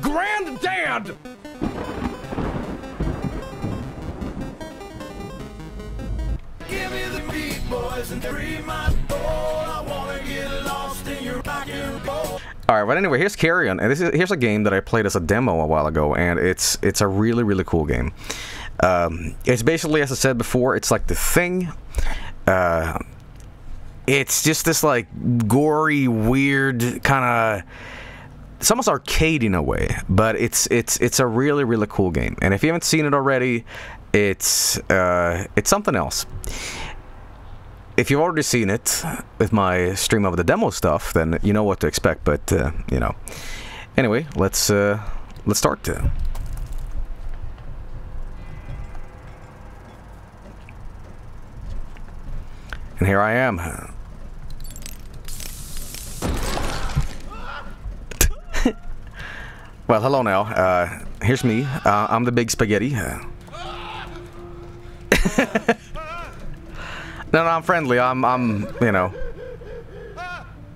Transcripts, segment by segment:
Granddad! Give me the beat, boys, and free my soul. I wanna get lost in your rock and roll. All right, but anyway, here's Carrion, and this is here's a game that I played as a demo a while ago, and it's it's a really really cool game. Um, it's basically, as I said before, it's like the thing. Uh, it's just this like gory, weird kind of. It's almost arcade in a way, but it's it's it's a really really cool game. And if you haven't seen it already, it's uh, it's something else if you've already seen it with my stream of the demo stuff, then you know what to expect. But uh, you know, anyway, let's uh, let's start. And here I am. Well, hello now. Uh, here's me. Uh, I'm the big spaghetti. No, no, I'm friendly. I'm, I'm, you know.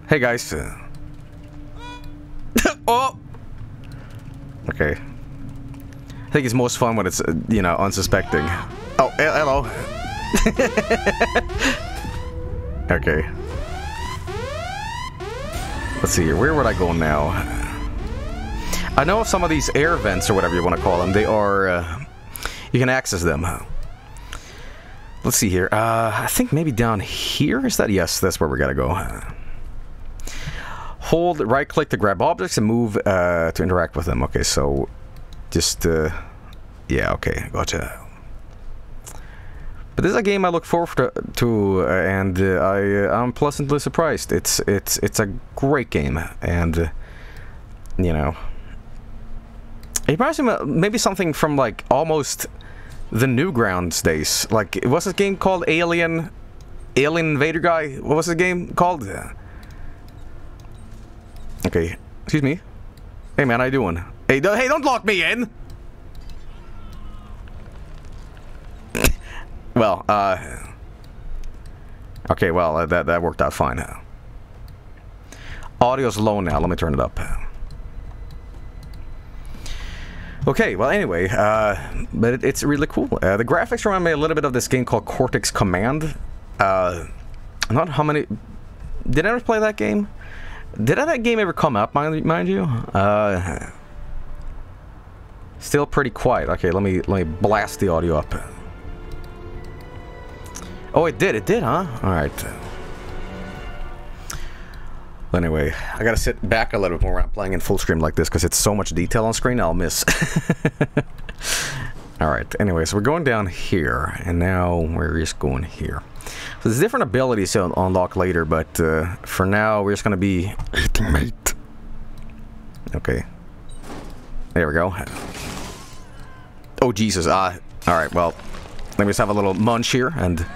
Hey, guys. oh! Okay. I think it's most fun when it's, uh, you know, unsuspecting. Oh, he hello. okay. Let's see here. Where would I go now? I know of some of these air vents, or whatever you want to call them. They are, uh, you can access them. Let's see here. Uh, I think maybe down here. Is that? Yes, that's where we gotta go. Hold right click to grab objects and move uh, to interact with them. Okay, so just uh, yeah. Okay, gotcha. But this is a game I look forward to, and uh, I uh, I'm pleasantly surprised. It's it's it's a great game, and uh, you know, it reminds me of maybe something from like almost the Newgrounds days. Like, what's this game called? Alien, Alien Invader guy. What was the game called? Okay, excuse me. Hey man, how you doing? Hey, do hey, don't lock me in. well, uh. Okay, well uh, that that worked out fine. Audio's low now. Let me turn it up. Okay, well, anyway, uh, but it, it's really cool. Uh, the graphics remind me a little bit of this game called Cortex Command. Uh, not how many... Did I ever play that game? Did that game ever come up, mind, mind you? Uh, still pretty quiet. Okay, let me let me blast the audio up. Oh, it did. It did, huh? All right. Anyway, I gotta sit back a little bit more when I'm playing in full screen like this because it's so much detail on screen I'll miss. Alright, anyway, so we're going down here, and now we're just going here. So there's different abilities to unlock later, but uh, for now we're just gonna be eating meat. Okay. There we go. Oh, Jesus. Uh, Alright, well, let me just have a little munch here, and...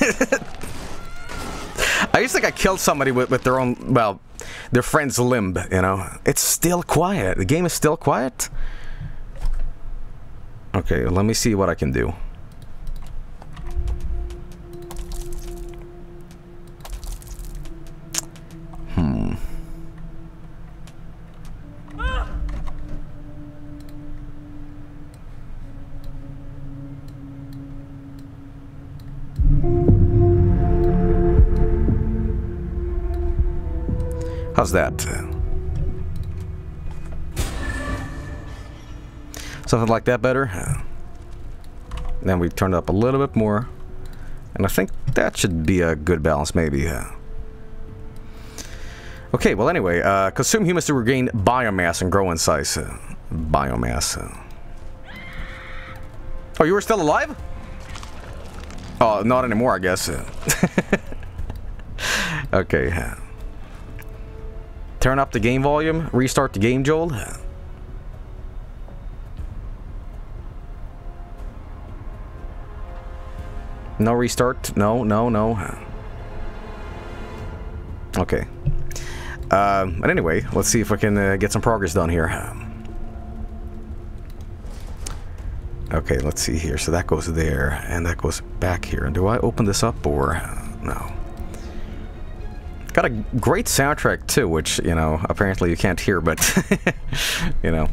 I to think I killed somebody with, with their own, well, their friend's limb, you know. It's still quiet. The game is still quiet. Okay, let me see what I can do. How's that? Something like that better? Then we turn it up a little bit more. And I think that should be a good balance, maybe. Okay, well anyway, uh, consume humans to regain biomass and grow in size. Biomass. Oh, you were still alive? Oh, not anymore, I guess. okay. Turn up the game volume. Restart the game, Joel. No restart. No, no, no. Okay. But anyway, let's see if we can uh, get some progress done here. Okay, let's see here. So that goes there, and that goes back here. And do I open this up, or... No. Got a great soundtrack too, which you know apparently you can't hear, but you know.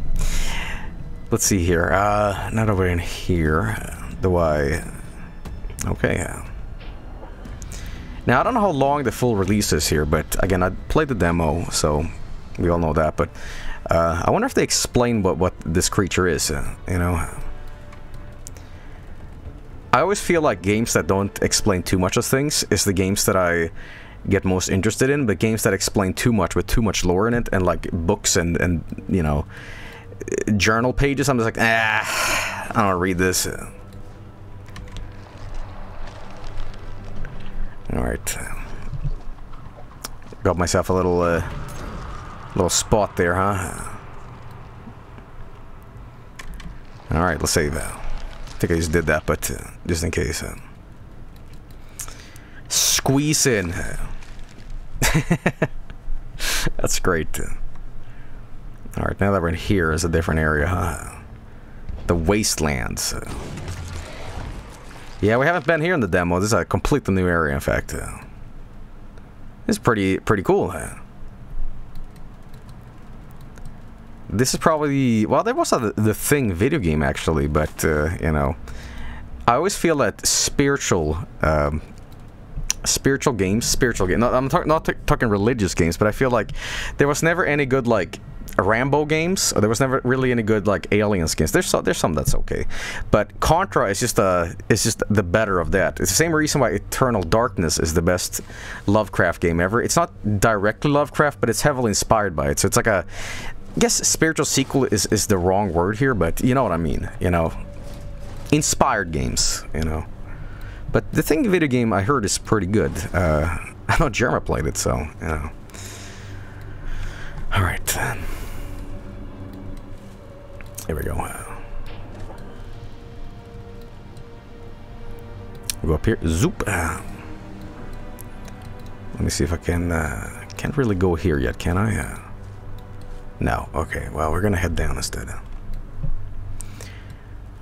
Let's see here. Uh, not over in here. Do I? Okay. Now I don't know how long the full release is here, but again, I played the demo, so we all know that. But uh, I wonder if they explain what what this creature is. Uh, you know. I always feel like games that don't explain too much of things is the games that I get most interested in, but games that explain too much with too much lore in it and like books and and you know journal pages, I'm just like, ah, I don't read this. Alright. Got myself a little, uh, little spot there, huh? Alright, let's save that. I think I just did that, but uh, just in case. Uh, squeeze in. That's great. Alright, now that we're in here is a different area, huh? The Wastelands. Yeah, we haven't been here in the demo. This is a completely new area, in fact. It's pretty pretty cool. This is probably well, there was a the thing video game actually, but uh, you know, I always feel that spiritual um, spiritual games, spiritual games. I'm talk, not talking religious games, but I feel like there was never any good like Rambo games. There was never really any good like Alien games. There's so, there's some that's okay, but Contra is just a is just the better of that. It's the same reason why Eternal Darkness is the best Lovecraft game ever. It's not directly Lovecraft, but it's heavily inspired by it. So it's like a I guess spiritual sequel is is the wrong word here, but you know what I mean. You know, inspired games. You know. But the thing video game I heard is pretty good. Uh, I know Jerma played it, so, you know. Alright. Here we go. Go up here. Zoop. Let me see if I can... Uh, can't really go here yet, can I? Uh, no. Okay, well, we're gonna head down instead.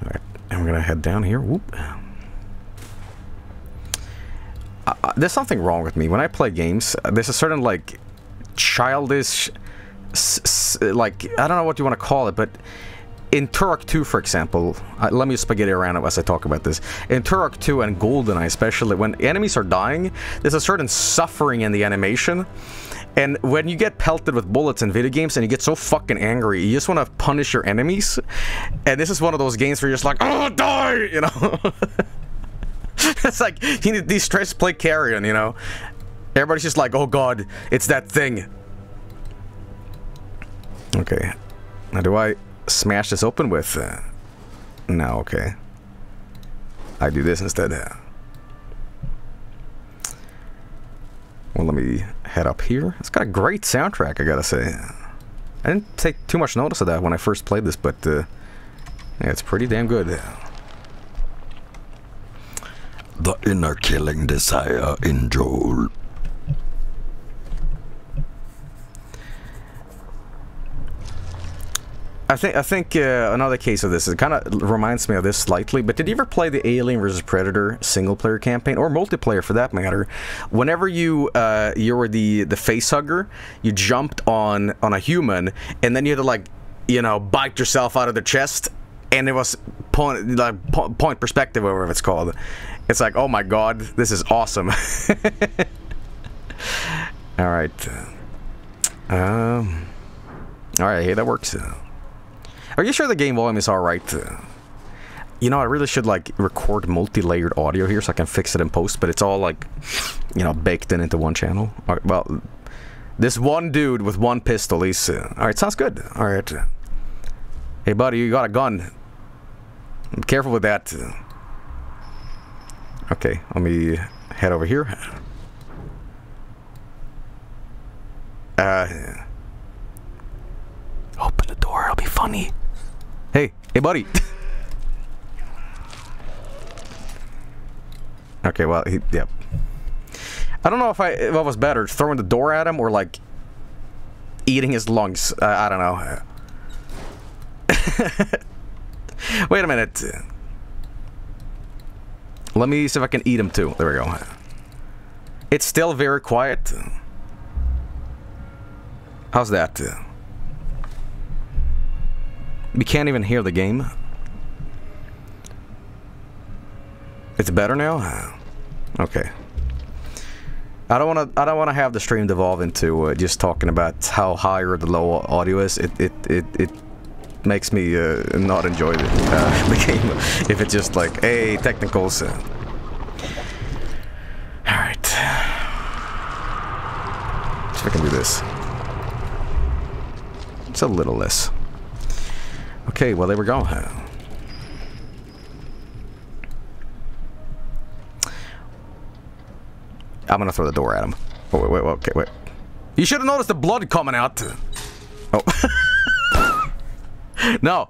Alright, and we're gonna head down here. Whoop uh, there's something wrong with me when I play games. Uh, there's a certain like childish, like I don't know what you want to call it, but in Turok 2, for example, uh, let me spaghetti around as I talk about this. In Turok 2 and GoldenEye, especially, when enemies are dying, there's a certain suffering in the animation. And when you get pelted with bullets in video games and you get so fucking angry, you just want to punish your enemies. And this is one of those games where you're just like, oh, die! You know? it's like need these stress play carrion, you know. Everybody's just like, oh god, it's that thing. Okay. Now do I smash this open with uh, no, okay. I do this instead. Well, let me head up here. It's got a great soundtrack, I gotta say. I didn't take too much notice of that when I first played this, but uh, yeah, it's pretty damn good the inner killing desire in Joel. I think I think uh, another case of this. It kind of reminds me of this slightly. But did you ever play the Alien vs Predator single player campaign or multiplayer for that matter? Whenever you uh, you were the the face hugger, you jumped on on a human, and then you had to like you know bite yourself out of the chest, and it was point like point perspective, or whatever it's called. It's like, oh my god, this is awesome. Alright. Um, Alright, hey, that works. Are you sure the game volume is alright? You know, I really should, like, record multi-layered audio here so I can fix it in post, but it's all, like, you know, baked in into one channel. Alright, well, this one dude with one pistol, he's... Uh, Alright, sounds good. Alright. Hey, buddy, you got a gun. Be careful with that. Okay, let me head over here. Uh, open the door. It'll be funny. Hey, hey, buddy. okay, well, he, yep. I don't know if I what was better, throwing the door at him or like eating his lungs. Uh, I don't know. Wait a minute. Let me see if I can eat them too. There we go. It's still very quiet. How's that? We can't even hear the game. It's better now? Okay. I don't want to. I don't want to have the stream devolve into uh, just talking about how high or the low audio is. It it it, it makes me uh, not enjoy the, uh, the game if it's just like, hey, technicals. Uh. All right. See if I can do this. It's a little less. Okay, well there we go. I'm gonna throw the door at him. Oh, wait, wait, wait, okay, wait. You should have noticed the blood coming out. Oh. no.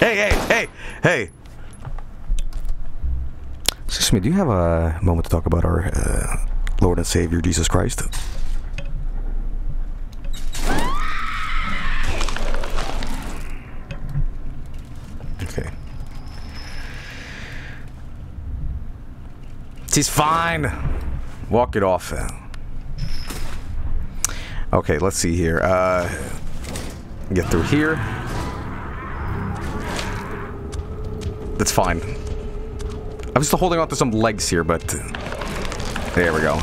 hey, hey, hey, hey. Excuse me, do you have a moment to talk about our uh, Lord and Savior, Jesus Christ? Okay. He's fine. Walk it off. Okay, let's see here. Uh, get through here. That's fine. I'm still holding on to some legs here, but... There we go.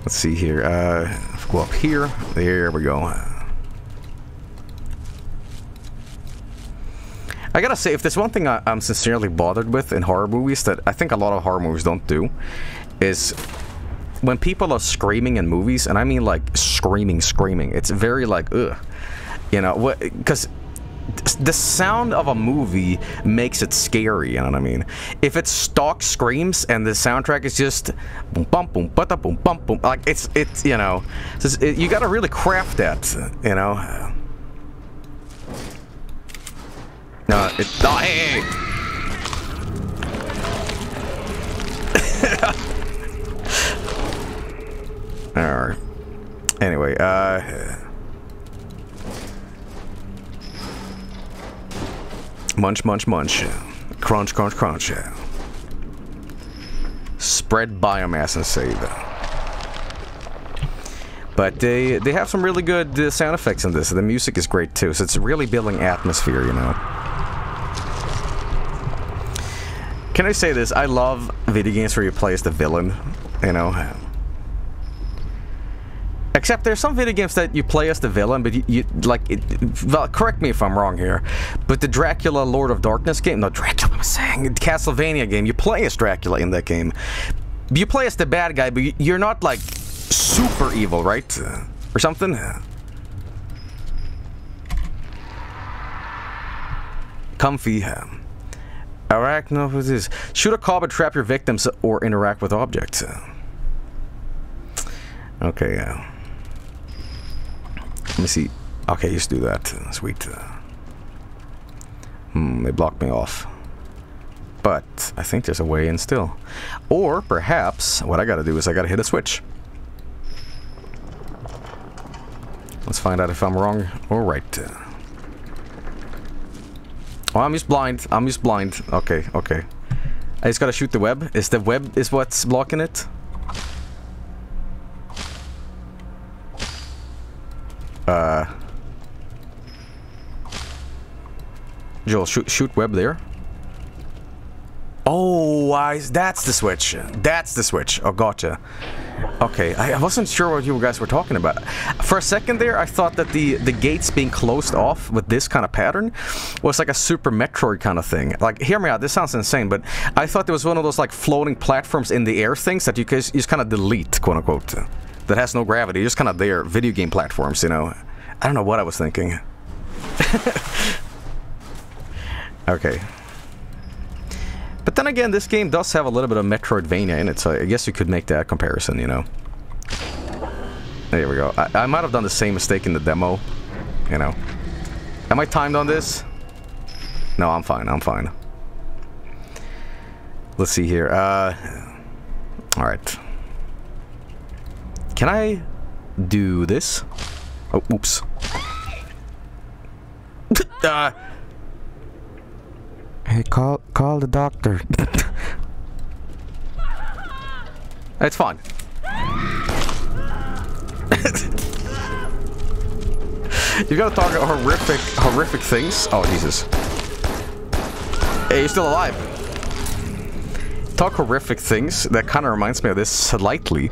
Let's see here. Uh, go up here. There we go. I gotta say, if there's one thing I, am sincerely bothered with in horror movies that I think a lot of horror movies don't do, is when people are screaming in movies, and I mean like screaming, screaming. It's very like ugh, you know? Because the sound of a movie makes it scary. You know what I mean? If it's stock screams and the soundtrack is just boom, bum, boom, bada, boom, bum, boom, like it's it's you know, it's, it, you got to really craft that. You know. No, it's not. Hey, hey. Alright. Anyway, uh. Munch, munch, munch. Crunch, crunch, crunch. Spread biomass and save. But they they have some really good uh, sound effects in this. The music is great too, so it's really building atmosphere, you know. Can I say this? I love video games where you play as the villain, you know. Except there's some video games that you play as the villain, but you, you like, it, well, correct me if I'm wrong here, but the Dracula Lord of Darkness game, no, Dracula, I'm saying, the Castlevania game, you play as Dracula in that game. You play as the bad guy, but you're not like super evil, right? Or something? Comfy. Arachno, what is this? Shoot a cobra, trap your victims, or interact with objects. Okay, yeah. Let me see. Okay, just do that. Sweet. Hmm, they blocked me off. But I think there's a way in still. Or perhaps what I gotta do is I gotta hit a switch. Let's find out if I'm wrong or right. Oh, I'm just blind. I'm just blind. Okay, okay. I just gotta shoot the web. Is the web is what's blocking it? Uh... Joel, shoot, shoot web there. Oh, I, that's the switch. That's the switch. Oh, gotcha. Okay, I, I wasn't sure what you guys were talking about. For a second there, I thought that the, the gates being closed off with this kind of pattern was like a Super Metroid kind of thing. Like, hear me out, this sounds insane, but I thought there was one of those like floating platforms in the air things that you you just kind of delete, quote unquote. That has no gravity, just kind of there, video game platforms, you know. I don't know what I was thinking. okay. But then again, this game does have a little bit of Metroidvania in it, so I guess you could make that comparison, you know. There we go. I, I might have done the same mistake in the demo, you know. Am I timed on this? No, I'm fine, I'm fine. Let's see here. Uh, Alright. Can I do this? Oh, oops. uh. Hey, call call the doctor. it's fun. you gotta talk about horrific, horrific things. Oh, Jesus. Hey, you're still alive. Talk horrific things. That kind of reminds me of this slightly.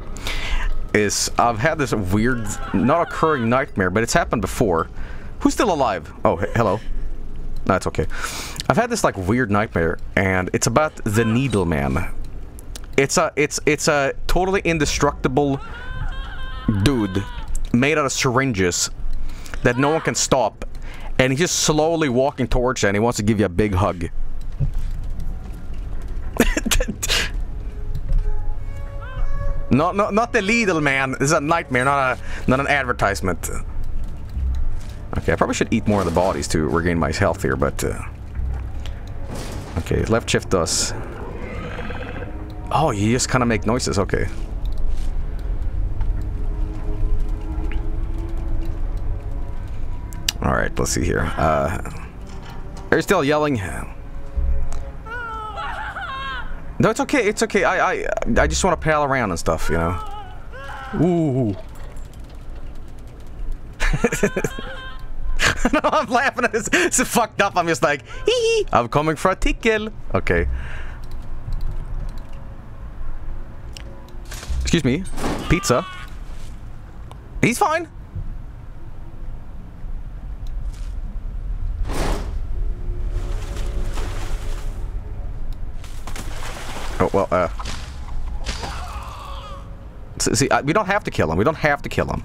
Is I've had this weird, not occurring nightmare, but it's happened before. Who's still alive? Oh, he- hello. No, it's okay. I've had this like weird nightmare, and it's about the Needle Man. It's a, it's, it's a totally indestructible dude made out of syringes that no one can stop, and he's just slowly walking towards you, and he wants to give you a big hug. no, no, not the Lidl man. This is a nightmare, not a, not an advertisement. Okay, I probably should eat more of the bodies to regain my health here, but. Uh, okay, left shift does. Oh, you just kind of make noises. Okay. All right, let's see here. Uh, are you still yelling? No, it's okay. It's okay. I I I just want to pal around and stuff, you know. Ooh. no, I'm laughing at this. It's fucked up. I'm just like, hee hee. I'm coming for a tickle. Okay. Excuse me. Pizza. He's fine. Oh, well, uh... s- See, I, we don't have to kill him. We don't have to kill him.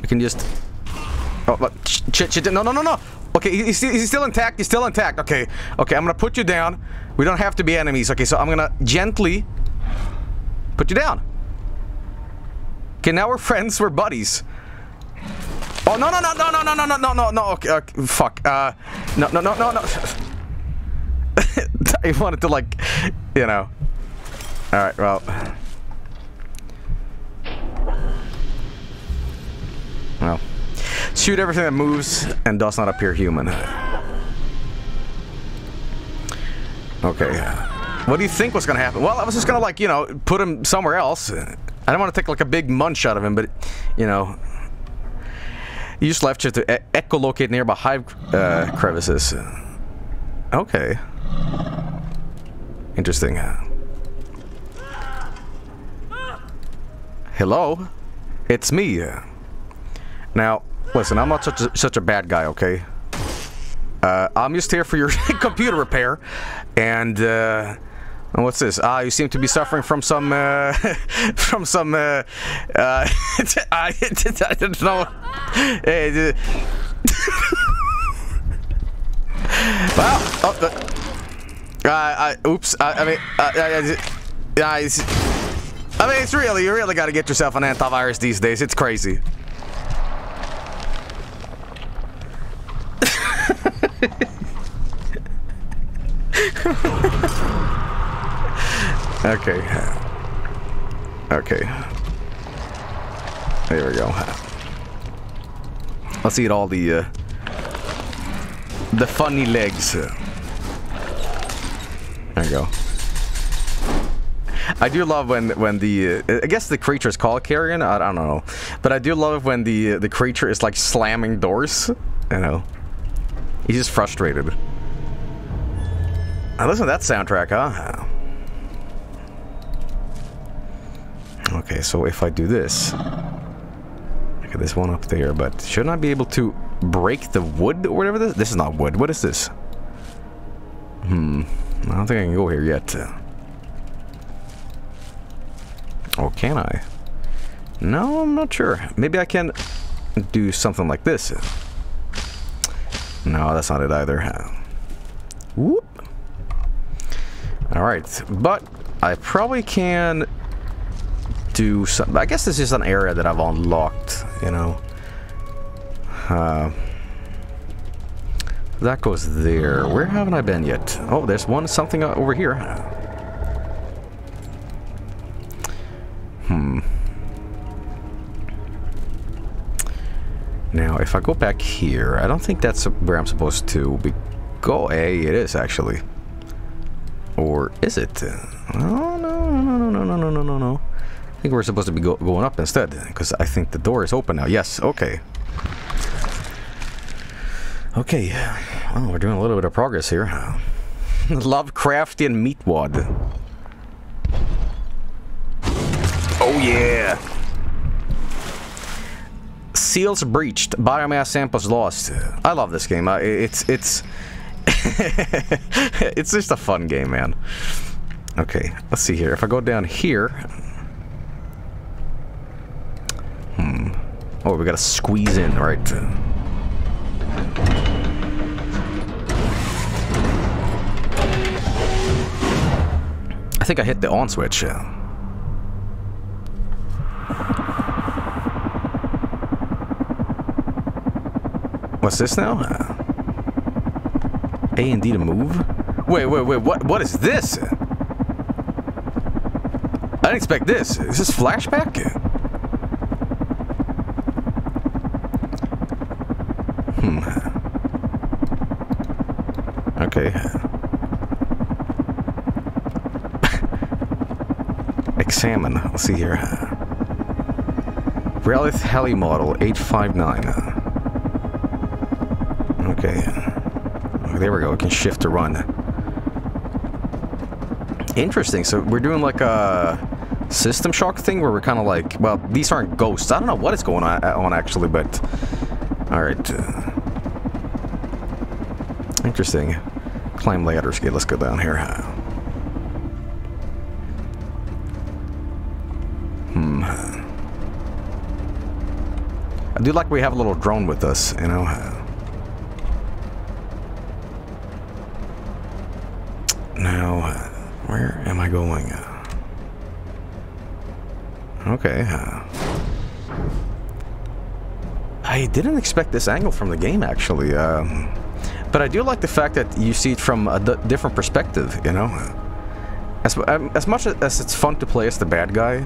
We can just... Oh, but... sh- Shit, shit, no, no, no, no! Okay, he's, he's still intact. He's still intact. Okay, okay, I'm gonna put you down. We don't have to be enemies. Okay, so I'm gonna gently... Put you down. Okay, now we're friends. We're buddies. Oh, no, no, no, no, no, no, no, no, no, no, no, okay, okay, fuck. Uh, no, no, no, no, no. I wanted to like, you know. All right, well. Well, shoot everything that moves and does not appear human. Okay. What do you think was gonna happen? Well, I was just gonna like, you know, put him somewhere else. I don't want to take like a big munch out of him, but you know, you just left you to e- echolocate nearby hive uh, crevices. Okay. Interesting. Hello? It's me. Now, listen, I'm not such a, such a bad guy, okay? Uh, I'm just here for your computer repair. And, uh, what's this? Ah, you seem to be suffering from some, uh, from some, uh, uh, I, I don't know. Uh, Wow. Oh, uh, I, oops. I, I mean, uh, I, I, I, I mean, it's really, you really got to get yourself an antivirus these days. It's crazy. okay. Okay. There we go. Let's eat all the, uh, the funny legs. There you go. I do love when when the uh, I guess the creature is called carrion. I, I don't know, but I do love when the uh, the creature is like slamming doors. You know, he's just frustrated. Now listen to that soundtrack, huh? Okay, so if I do this, okay, this one up there, but shouldn't I be able to break the wood or whatever this? This is not wood. What is this? Hmm. I don't think I can go here yet. Or can I? No, I'm not sure. Maybe I can do something like this. No, that's not it either. Whoop. Alright, but I probably can do some... I guess this is an area that I've unlocked, you know. Uh, that goes there. Where haven't I been yet? Oh, there's one something uh, over here. Hmm. Now, if I go back here, I don't think that's where I'm supposed to be. Go, hey, it is actually. Or is it? Oh, no, no, no, no, no, no, no, no, no. I think we're supposed to be go going up instead, because I think the door is open now. Yes, okay. Okay, oh, we're doing a little bit of progress here. Lovecraftian meatwad. Oh yeah. Seals breached, biomass samples lost. I love this game. Uh, it's it's it's just a fun game, man. Okay, let's see here. If I go down here, hmm. Oh, we gotta squeeze in, right? Think I hit the on switch. What's this now? A and D to move? Wait, wait, wait, what what is this? I didn't expect this. Is this flashback? Hmm. Okay. Examine. Let's see here. Relic Heli Model 859. Okay. okay. There we go. We can shift to run. Interesting. So we're doing like a system shock thing where we're kind of like, well, these aren't ghosts. I don't know what is going on, actually, but all right. Interesting. Climb ladder Okay, let's go down here. I do like we have a little drone with us, you know. Now, where am I going? Okay. I didn't expect this angle from the game, actually. Um, but I do like the fact that you see it from a different perspective, you know? As, um, as much as it's fun to play as the bad guy,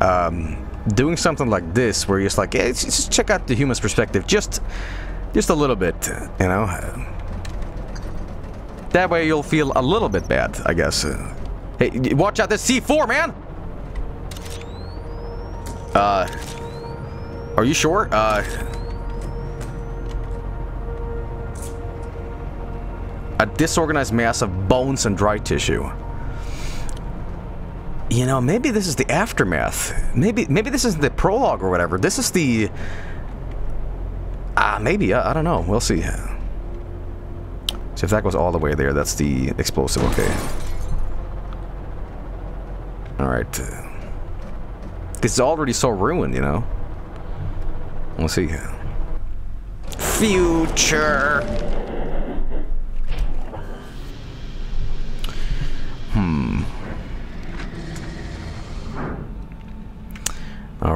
um, doing something like this, where you're just like, just check out the human's perspective, just, just a little bit, you know? That way you'll feel a little bit bad, I guess. Hey, watch out, this C4, man! Uh, are you sure? Uh, a disorganized mass of bones and dry tissue. You know, maybe this is the aftermath. Maybe, maybe this is the prologue or whatever. This is the. Ah, uh, maybe. I, I don't know. We'll see. So if that goes all the way there, that's the explosive. Okay. All right. This is already so ruined, you know. We'll see. Future.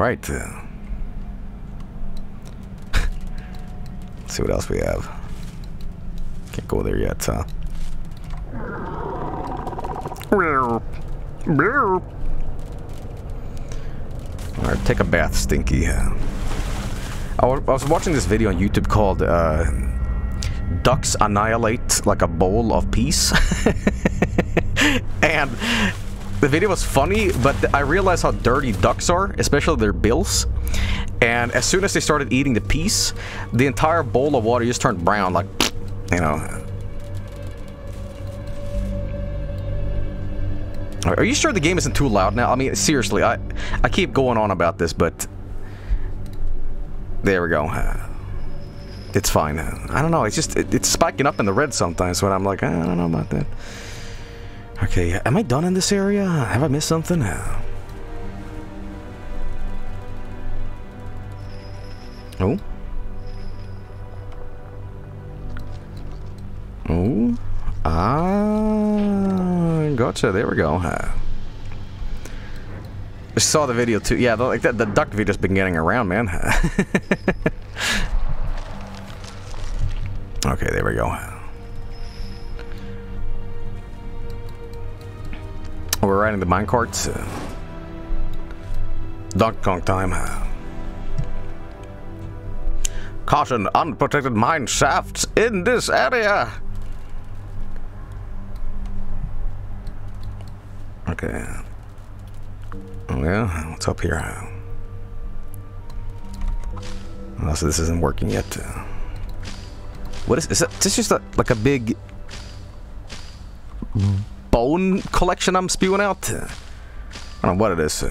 Right. Let's see what else we have. Can't go there yet, huh? Alright, take a bath, Stinky. I was watching this video on YouTube called uh, Ducks Annihilate like a Bowl of Peace. and the video was funny, but I realized how dirty ducks are, especially their bills. And as soon as they started eating the piece, the entire bowl of water just turned brown, like, you know. Are you sure the game isn't too loud now? I mean, seriously, I I keep going on about this, but there we go. It's fine. I don't know. It's just it, it's spiking up in the red sometimes when I'm like, ah, I don't know about that. Okay, am I done in this area? Have I missed something? Uh, oh. Oh. Ah, gotcha. There we go. Uh, I saw the video too. Yeah, like that, the duck video's been getting around, man. okay, there we go. Uh, We're riding the minecarts. Uh, Donkey Kong time. Caution, unprotected mine shafts in this area. Okay. Yeah, what's up here? Oh, so this isn't working yet. What is is this just a, like a big bone collection I'm spewing out? I don't know what it is.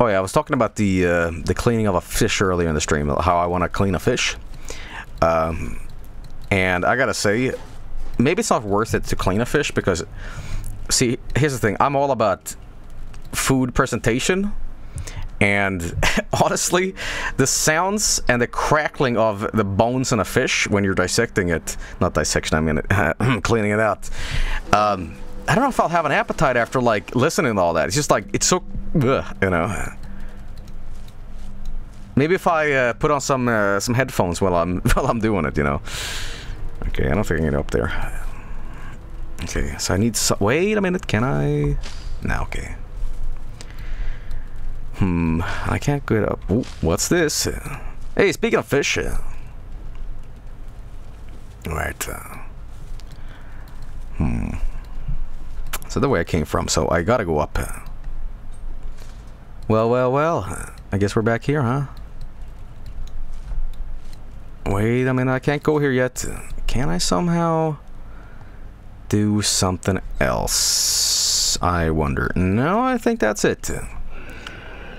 Oh yeah, I was talking about the uh, the cleaning of a fish earlier in the stream. How I want to clean a fish, um, and I gotta say, maybe it's not worth it to clean a fish because, see, here's the thing: I'm all about food presentation, and honestly, the sounds and the crackling of the bones in a fish when you're dissecting it—not dissection, I mean cleaning it out. Um, I don't know if I'll have an appetite after like listening to all that. It's just like it's so, ugh, you know. Maybe if I uh, put on some uh, some headphones while I'm while I'm doing it, you know. Okay, I don't think I can get up there. Okay, so I need. So wait a minute. Can I? No. Okay. Hmm. I can't get up. Ooh, what's this? Hey, speaking of fish. Right. Uh, hmm. So the way I came from, so I gotta go up. Well, well, well. I guess we're back here, huh? Wait, I mean, I can't go here yet. Can I somehow do something else? I wonder. No, I think that's it.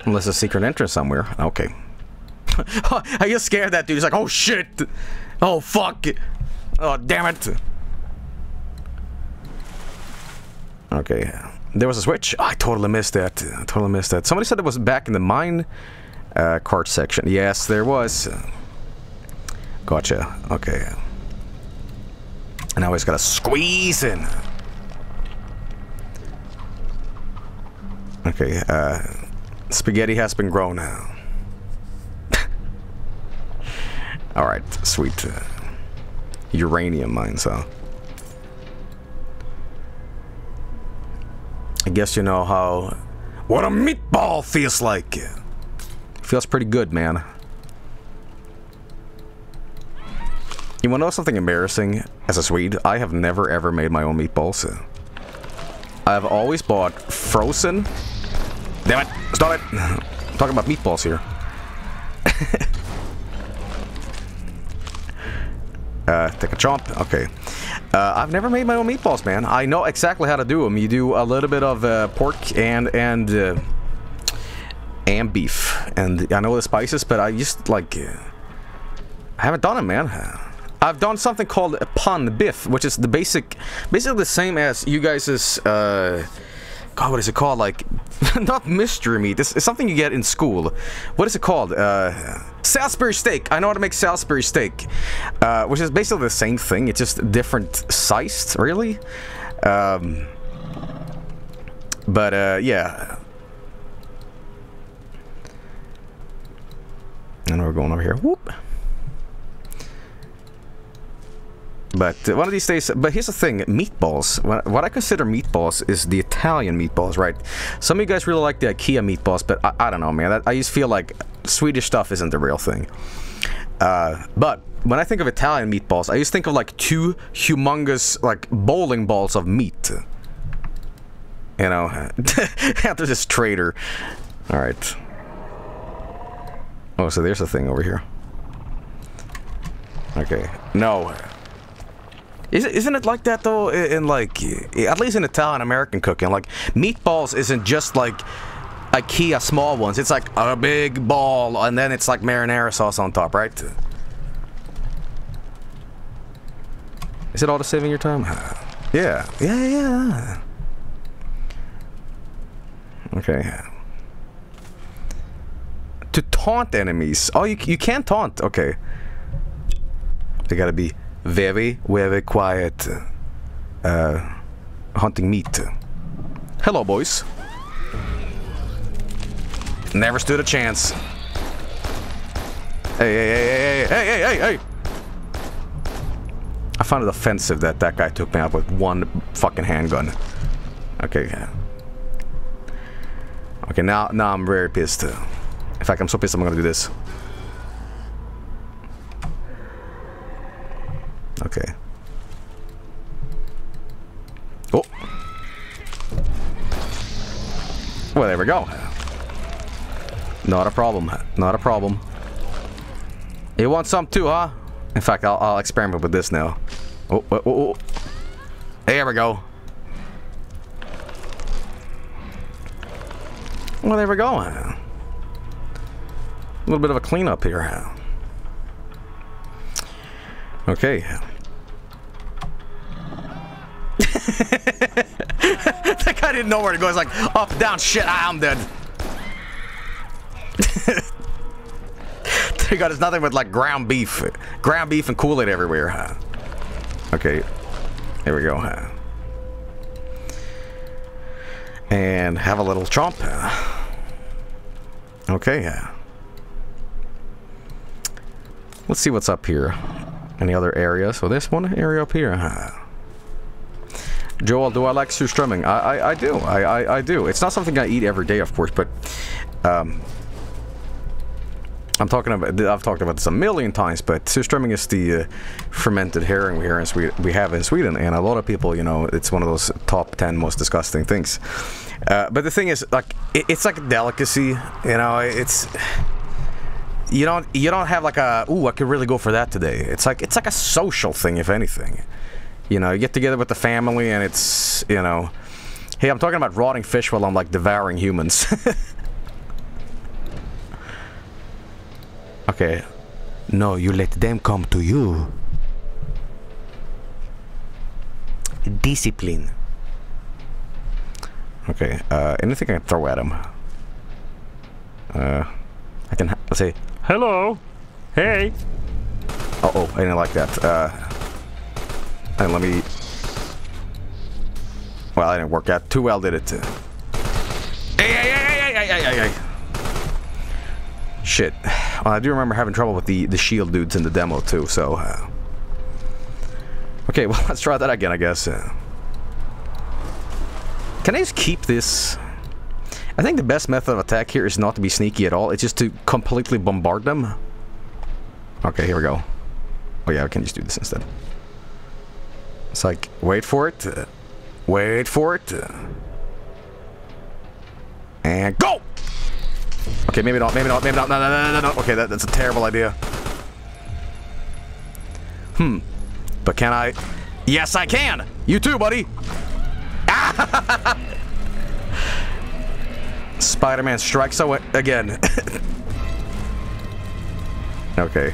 Unless a secret entrance somewhere. Okay. I get scared that dude. He's like, oh shit! Oh fuck! Oh damn it! Okay, there was a switch. Oh, I totally missed that. I totally missed that. Somebody said it was back in the mine uh, cart section. Yes, there was. Gotcha. Okay. And now he's got to squeeze in. Okay, uh, spaghetti has been grown now. Alright, sweet. Uh, uranium mines, huh? I guess you know how... What a meatball feels like! Feels pretty good, man. You wanna know something embarrassing? As a Swede, I have never ever made my own meatballs. I've always bought frozen... Damn it! Stop it! I'm talking about meatballs here. uh, take a chomp. Okay. Uh, I've never made my own meatballs, man. I know exactly how to do them. You do a little bit of uh, pork and and uh, and beef, and I know the spices, but I just like uh, I haven't done it, man. I've done something called a pannbiff, which is the basic, basically the same as you guys's. What is it called? Like, not mystery meat. It's, it's, something you get in school. What is it called? Uh, Salisbury steak. I know how to make Salisbury steak, uh, which is basically the same thing. It's just different sized, really. Um, but uh, yeah. And we're going over here. Whoop. But one of these days, but here's the thing, meatballs. What I consider meatballs is the Italian meatballs, right? Some of you guys really like the IKEA meatballs, but I, I don't know, man. I, I just feel like Swedish stuff isn't the real thing. Uh, but when I think of Italian meatballs, I just think of like two humongous, like bowling balls of meat. You know, after this traitor. All right. Oh, so there's a thing over here. Okay. No. Isn't it like that though? In like, at least in Italian American cooking, like meatballs isn't just like IKEA small ones. It's like a big ball, and then it's like marinara sauce on top, right? Is it all to saving your time? Yeah, yeah, yeah. Okay. To taunt enemies. Oh, you you can't taunt. Okay. They gotta be very, very quiet uh, hunting meat. Hello, boys. Never stood a chance. Hey, hey, hey, hey, hey, hey, hey, hey! I found it offensive that that guy took me out with one fucking handgun. Okay. Okay, now, now I'm very pissed. In fact, I'm so pissed I'm gonna do this. Okay. Oh. Well, there we go. Not a problem. Not a problem. You want some too, huh? In fact, I'll, I'll experiment with this now. Oh, oh, oh, oh. There we go. Well, there we go. A little bit of a cleanup here. Okay. that guy didn't know where to go. He's like, up, down, shit, ah, I'm dead. Thank God, it's nothing but like ground beef. Ground beef and Kool-Aid everywhere. Huh? Okay. Here we go. Huh? And have a little chomp. Okay. Huh? Let's see what's up here. Any other area? So this one area up here. Huh? Joel, do I like surströmming? I, I, I do. I, I, I do. It's not something I eat every day, of course, but um, I'm talking about. I've talked about this a million times, but surströmming is the uh, fermented herring we in Sweden. We have in Sweden, and a lot of people, you know, it's one of those top ten most disgusting things. Uh, but the thing is, like, it, it's like a delicacy. You know, it's you don't you don't have like a ooh I could really go for that today. It's like it's like a social thing, if anything. You know, you get together with the family, and it's you know, hey, I'm talking about rotting fish while I'm like devouring humans. Okay. No, you let them come to you. Discipline. Okay, uh, anything I can throw at him? Uh, I can let's say, hello, hey. Uh oh, I didn't like that. Uh, and let me. Well, I didn't work out too well, did it? Hey, hey, hey, hey, hey, hey, hey. Shit. Well, I do remember having trouble with the, the shield dudes in the demo, too, so... Uh... Okay, well, let's try that again, I guess. Uh... Can I just keep this... I think the best method of attack here is not to be sneaky at all. It's just to completely bombard them. Okay, here we go. Oh yeah, I can just do this instead. It's like, wait for it. Wait for it. And go! Okay, maybe not, maybe not, maybe not. No, no, no, no, no. Okay, that, that's a terrible idea. Hmm. But can I? Yes, I can! You too, buddy! Spider-Man strikes again. okay.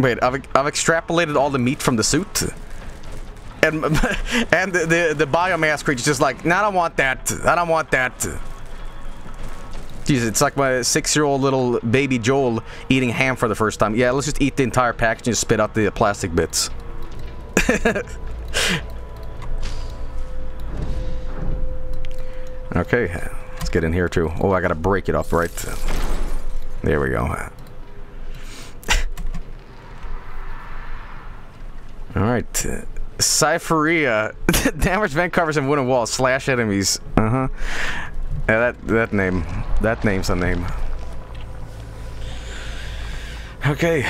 Wait, I've, I've extrapolated all the meat from the suit? And and the, the, the biomass creature's just like, no, I don't want that. I don't want that. Jeez, it's like my six-year-old little baby Joel eating ham for the first time. Yeah, let's just eat the entire package and spit out the plastic bits. okay, let's get in here too. Oh, I gotta break it up, right? There we go. Alright. Cypheria. Damage vent covers and wooden walls. Slash enemies. Uh-huh. Yeah, that, that name. That name's a name. Okay.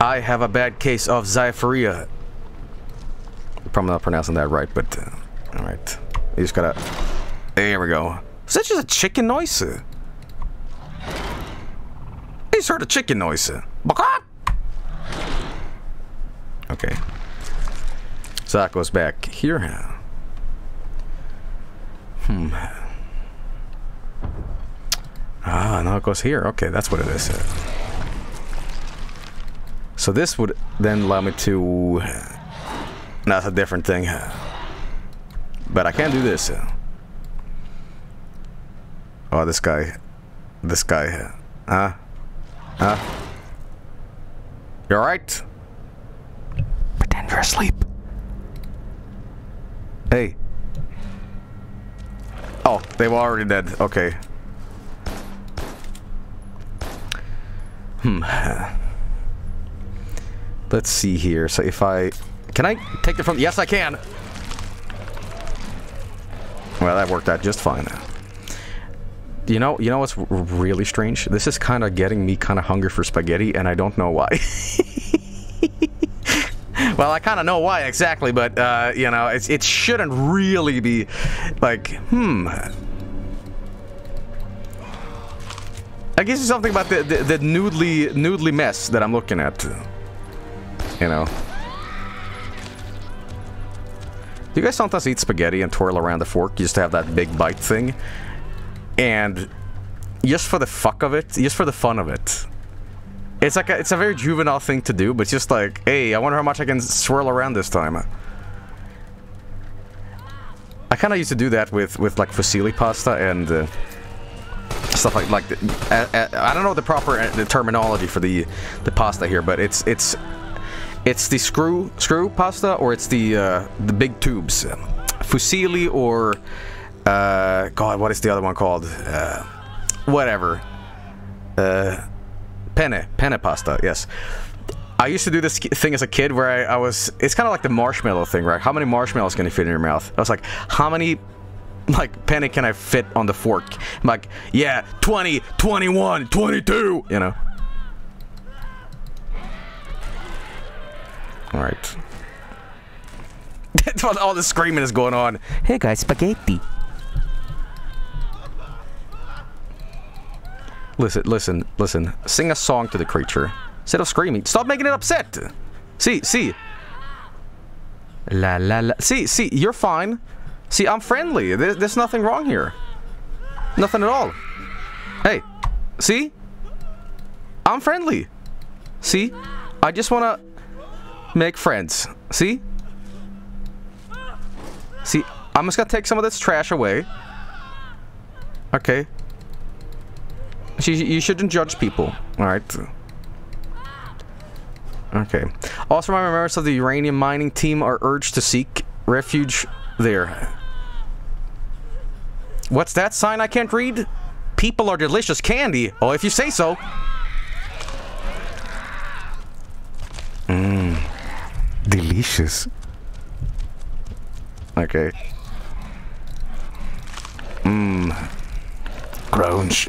I have a bad case of Zypheria. Probably not pronouncing that right, but... Uh, Alright. You just gotta... There we go. Is that just a chicken noise? Just heard a chicken noise. Okay. So that goes back here. Hmm. Ah, now it goes here. Okay, that's what it is. So this would then allow me to... That's a different thing. But I can't do this. Oh, this guy. This guy. Huh? Huh? You alright? Pretend you're asleep. Hey. Oh, they were already dead. Okay. Hmm. Let's see here. So if I... Can I take it from... Yes, I can! Well, that worked out just fine. You know, you know what's really strange? This is kind of getting me kind of hungry for spaghetti, and I don't know why. well, I kind of know why exactly, but uh, you know, it shouldn't really be like, hmm. I guess it's something about the, the, the noodly, noodly mess that I'm looking at. You know. Do you guys sometimes eat spaghetti and twirl around the fork just to have that big bite thing? And just for the fuck of it, just for the fun of it. It's like a, it's a very juvenile thing to do, but it's just like, hey, I wonder how much I can swirl around this time. I kind of used to do that with with like fusilli pasta and uh, stuff like like. The, uh, uh, I don't know the proper uh, the terminology for the the pasta here, but it's it's it's the screw screw pasta or it's the uh, the big tubes, fusilli or uh, God, what is the other one called? Uh, whatever. Uh, penne, penne pasta. Yes. I used to do this thing as a kid where I, I was. It's kind of like the marshmallow thing, right? How many marshmallows can you fit in your mouth? I was like, how many like penne can I fit on the fork? I'm like, yeah, 20, 21, 22, you know. All right. All the screaming is going on. Hey guys, spaghetti. Listen, listen, listen. Sing a song to the creature. Instead of screaming. Stop making it upset. See, see. La la la. See, see, you're fine. See, I'm friendly. There's, there's nothing wrong here. Nothing at all. Hey, see? I'm friendly. See? I just want to make friends. See? See, I'm just to take some of this trash away. Okay. You shouldn't judge people. Alright. Okay. Also, my members of the uranium mining team are urged to seek refuge there. What's that sign I can't read? People are delicious candy. Oh, if you say so. Mmm. Delicious. Okay. Mmm. Grounge.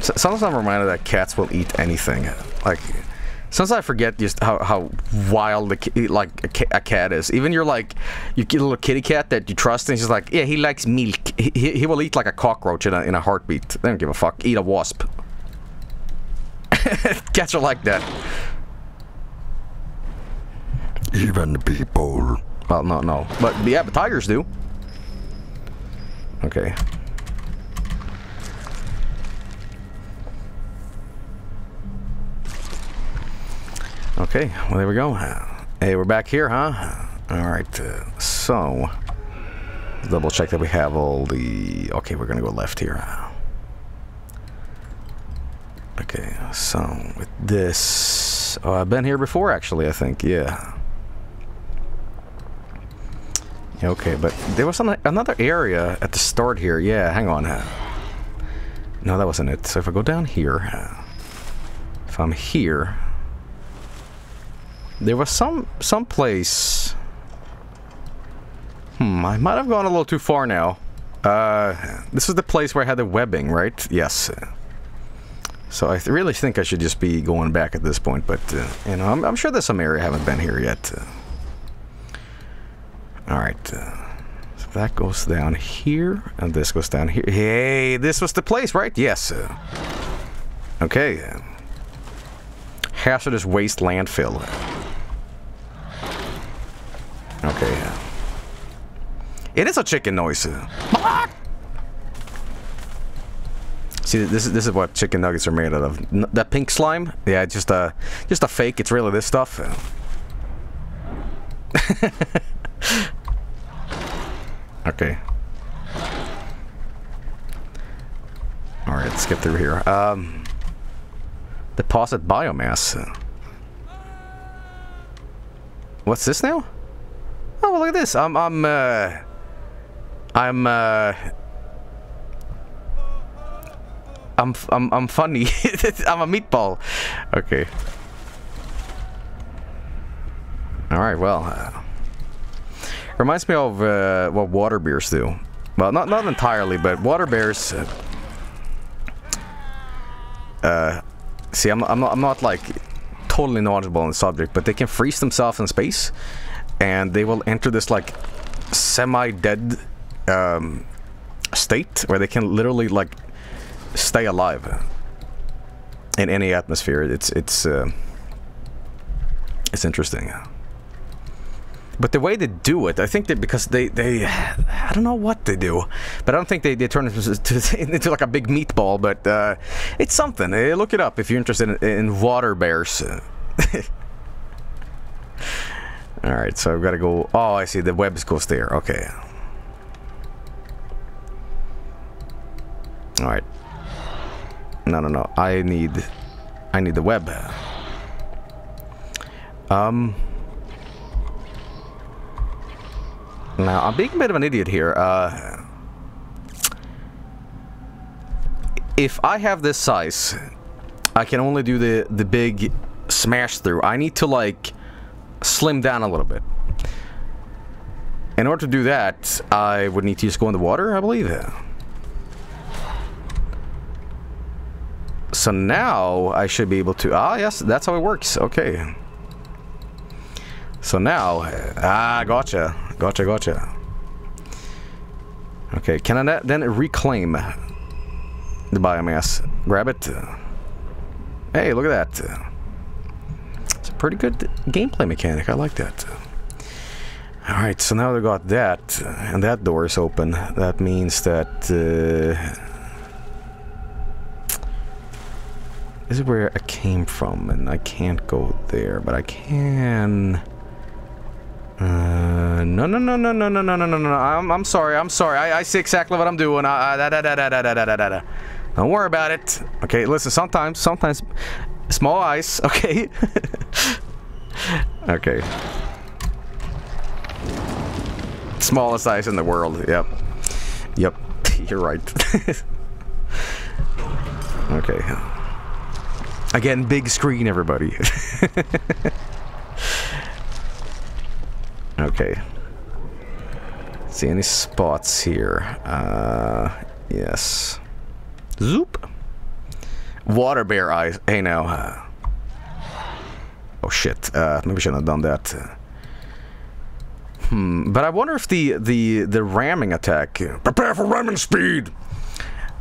Sometimes I'm reminded that cats will eat anything. Like, sometimes I forget just how, how wild a, like a, a, cat is. Even you're like, you get a little kitty cat that you trust, and she's like, yeah, he likes milk. He, he, he will eat like a cockroach in a, in a heartbeat. They don't give a fuck. Eat a wasp. Cats are like that. Even people. Well, no, no. But, yeah, but tigers do. Okay. Okay, well, there we go. Hey, we're back here, huh? Alright, uh, so... Double check that we have all the... Okay, we're gonna go left here. Okay, so with this... Oh, I've been here before, actually, I think. Yeah. Okay, but there was an, another area at the start here. Yeah, hang on. No, that wasn't it. So if I go down here... If I'm here... There was some some place. Hmm, I might have gone a little too far now. Uh, this is the place where I had the webbing, right? Yes. So I th really think I should just be going back at this point, but uh, you know, I'm, I'm, sure there's some area I haven't been here yet. Uh, all right. Uh, so that goes down here, and this goes down here. Hey, this was the place, right? Yes. Okay. Hazardous waste landfill. Okay. It is a chicken noise. See, this is this is what chicken nuggets are made out of. N that pink slime, yeah, just a just a fake. It's really this stuff. okay. All right, let's get through here. Um, deposit biomass. What's this now? Oh, well, look at this. I'm, I'm, uh... I'm, uh... I'm, I'm, I'm funny. I'm a meatball. Okay. Alright, well... Uh, reminds me of uh, what water bears do. Well, not, not entirely, but water bears... Uh, uh See, I'm, I'm not, I'm not like totally knowledgeable on the subject, but they can freeze themselves in space, and they will enter this like semi-dead um, state where they can literally like stay alive in any atmosphere. It's it's uh, it's interesting. But the way they do it, I think that because they, they I don't know what they do, but I don't think they, they turn it into, into like a big meatball, but uh, it's something. Look it up if you're interested in, in water bears. Alright, so I've got to go... Oh, I see, the web goes there. Okay. Alright. No, no, no. I need... I need the web. Um... Now, I'm being a bit of an idiot here. Uh, if I have this size, I can only do the, the big smash through. I need to, like, slim down a little bit. In order to do that, I would need to just go in the water, I believe. So now, I should be able to... Ah, yes, that's how it works. Okay. So now... Ah, gotcha. Gotcha, gotcha. Okay, can I then reclaim the biomass? Grab it. Hey, look at that. Pretty good gameplay mechanic. I like that. Alright, so now we got that, and that door is open. That means that... Uh, this is where I came from, and I can't go there, but I can... Uh, no, no, no, no, no, no, no, no, no, no. I'm, I'm sorry. I'm sorry. I, I see exactly what I'm doing. Uh, da, da, da, da, da, da, da, da, da. Don't worry about it. Okay, listen. Sometimes, sometimes, small ice. Okay. okay. Smallest ice in the world. Yep. Yep. You're right. okay. Again, big screen, everybody. Okay. See any spots here? Uh, yes. Zoop. Water bear eyes. Hey now. Uh, oh shit. Uh, maybe shouldn't have done that. Hmm. But I wonder if the the the ramming attack. Prepare for ramming speed.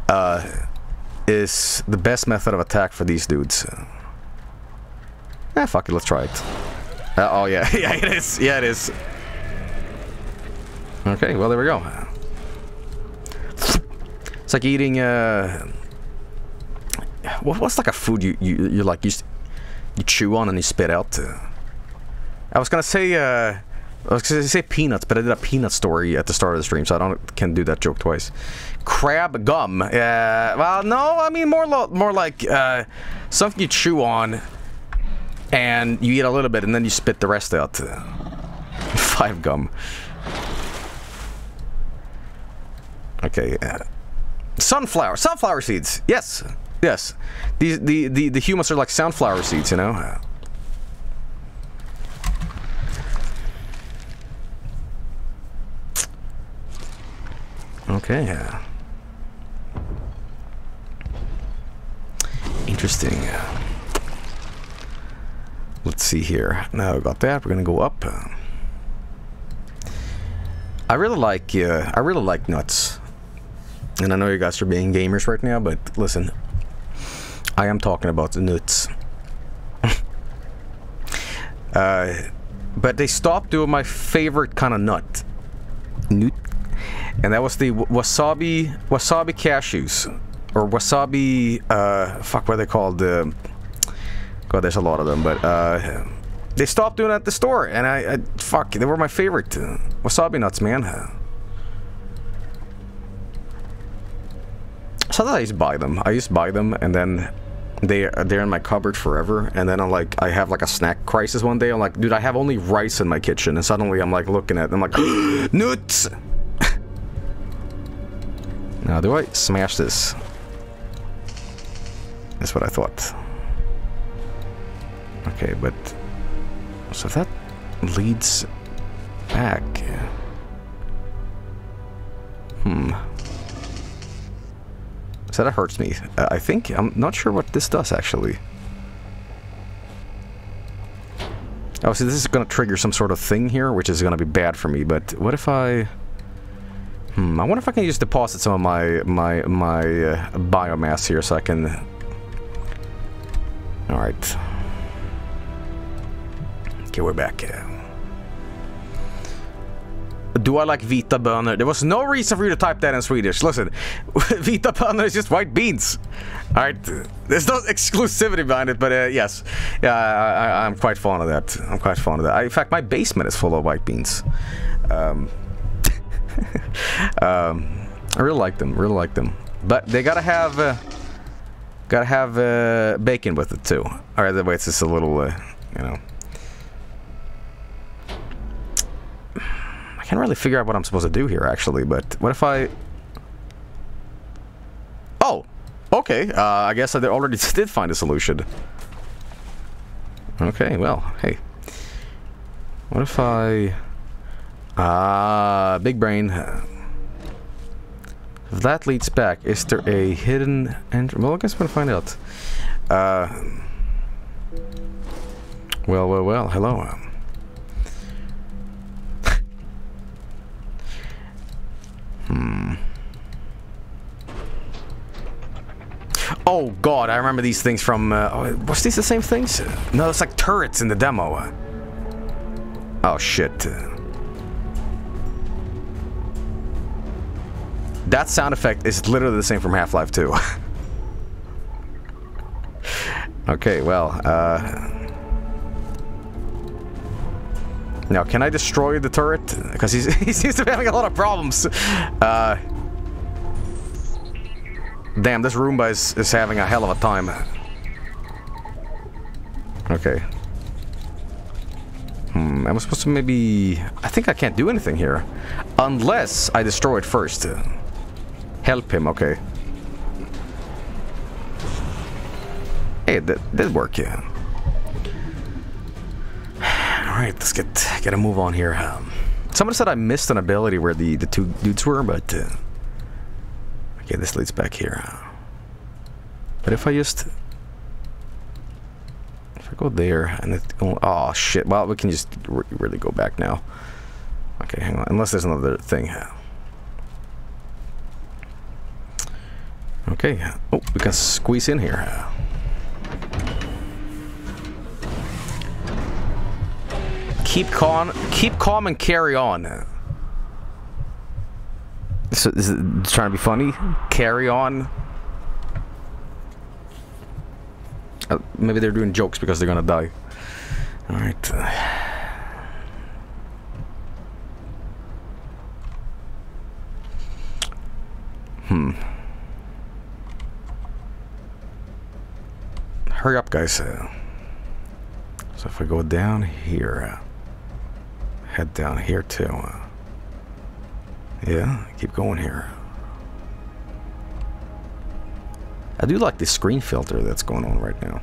Uh, is the best method of attack for these dudes. Eh, fuck it. Let's try it. Uh, oh yeah, yeah it is. Yeah it is. Okay, well there we go. It's like eating. Uh, what, what's like a food you you you like you you chew on and you spit out? I was gonna say. Uh, I was gonna say peanuts, but I did a peanut story at the start of the stream, so I don't can do that joke twice. Crab gum. Uh, well, no, I mean more more like uh, something you chew on and you eat a little bit and then you spit the rest out. Five gum. Okay. Uh, sunflower. Sunflower seeds. Yes. Yes. These the, the the humans are like sunflower seeds, you know. Okay. Interesting. Let's see here. Now we got that. We're gonna go up. I really like. Uh, I really like nuts. And I know you guys are being gamers right now, but listen. I am talking about the nuts. uh, but they stopped doing my favorite kind of nut. Nut. And that was the wasabi wasabi cashews or wasabi. Uh, fuck, what are they called? Uh, God, there's a lot of them, but uh, they stopped doing it at the store, and I, I fuck, they were my favorite wasabi nuts, man. Sometimes I used to buy them. I used to buy them, and then they they're in my cupboard forever. And then I'm like, I have like a snack crisis one day. I'm like, dude, I have only rice in my kitchen, and suddenly I'm like looking at, I'm like, nuts. now, do I smash this? That's what I thought. Okay, but so that leads back. Hmm. So that hurts me. Uh, I think, I'm not sure what this does actually. Oh, so this is going to trigger some sort of thing here, which is going to be bad for me, but what if I... Hmm, I wonder if I can just deposit some of my, my, my uh, biomass here so I can... Alright. Okay, we're back. Do I like vita bönor? There was no reason for you to type that in Swedish. Listen, vita bönor is just white beans. All right, there's no exclusivity behind it, but uh, yes, yeah, I, am quite fond of that. I'm quite fond of that. I, in fact, my basement is full of white beans. Um, um, I really like them. Really like them, but they gotta have uh, gotta have uh, bacon with it too. All right, that way it's just a little, uh, you know. Can't really figure out what I'm supposed to do here, actually, but what if I... Oh! Okay, uh, I guess I already did find a solution. Okay, well, hey. What if I... Ah, uh, big brain. If that leads back, is there a hidden entrance? Well, I guess we'll find out. Uh, well, well, well, hello. Hmm. Oh god, I remember these things from... Uh, oh, was these the same things? No, it's like turrets in the demo. Oh shit. That sound effect is literally the same from Half-Life 2. okay, well, uh... Now, can I destroy the turret? Because he seems to be having a lot of problems. Uh, damn, this Roomba is, is having a hell of a time. Okay. Hmm, am I supposed to maybe... I think I can't do anything here. Unless I destroy it first. Help him, okay. Hey, that did work, yeah. Alright, let's get get a move on here. Um, someone said I missed an ability where the, the two dudes were, but... Uh, okay, this leads back here. But if I just... If I go there and it... Oh, oh shit. Well, we can just re really go back now. Okay, hang on. Unless there's another thing. Okay. Oh, we can squeeze in here. Keep calm. Keep calm and carry on. So, is it trying to be funny? Carry on. Uh, maybe they're doing jokes because they're gonna die. All right. Hmm. Hurry up, guys. So if I go down here head down here too. Yeah, keep going here. I do like the screen filter that's going on right now.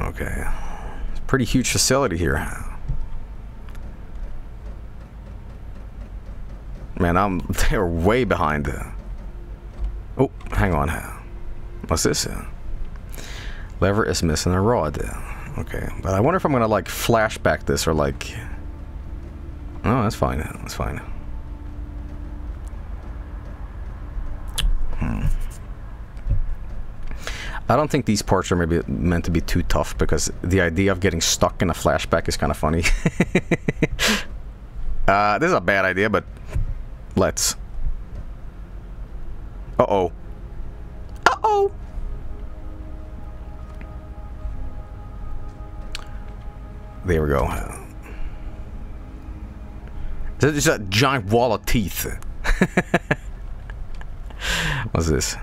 Okay. It's a pretty huge facility here. Man, I'm they're way behind. Oh, hang on. What's this? Lever is missing a rod. Okay, but I wonder if I'm gonna like flashback this or like... Oh, that's fine. That's fine. Hmm. I don't think these parts are maybe meant to be too tough because the idea of getting stuck in a flashback is kind of funny. uh, this is a bad idea, but let's. Uh-oh. Uh-oh! There we go. It's a giant wall of teeth. What's this?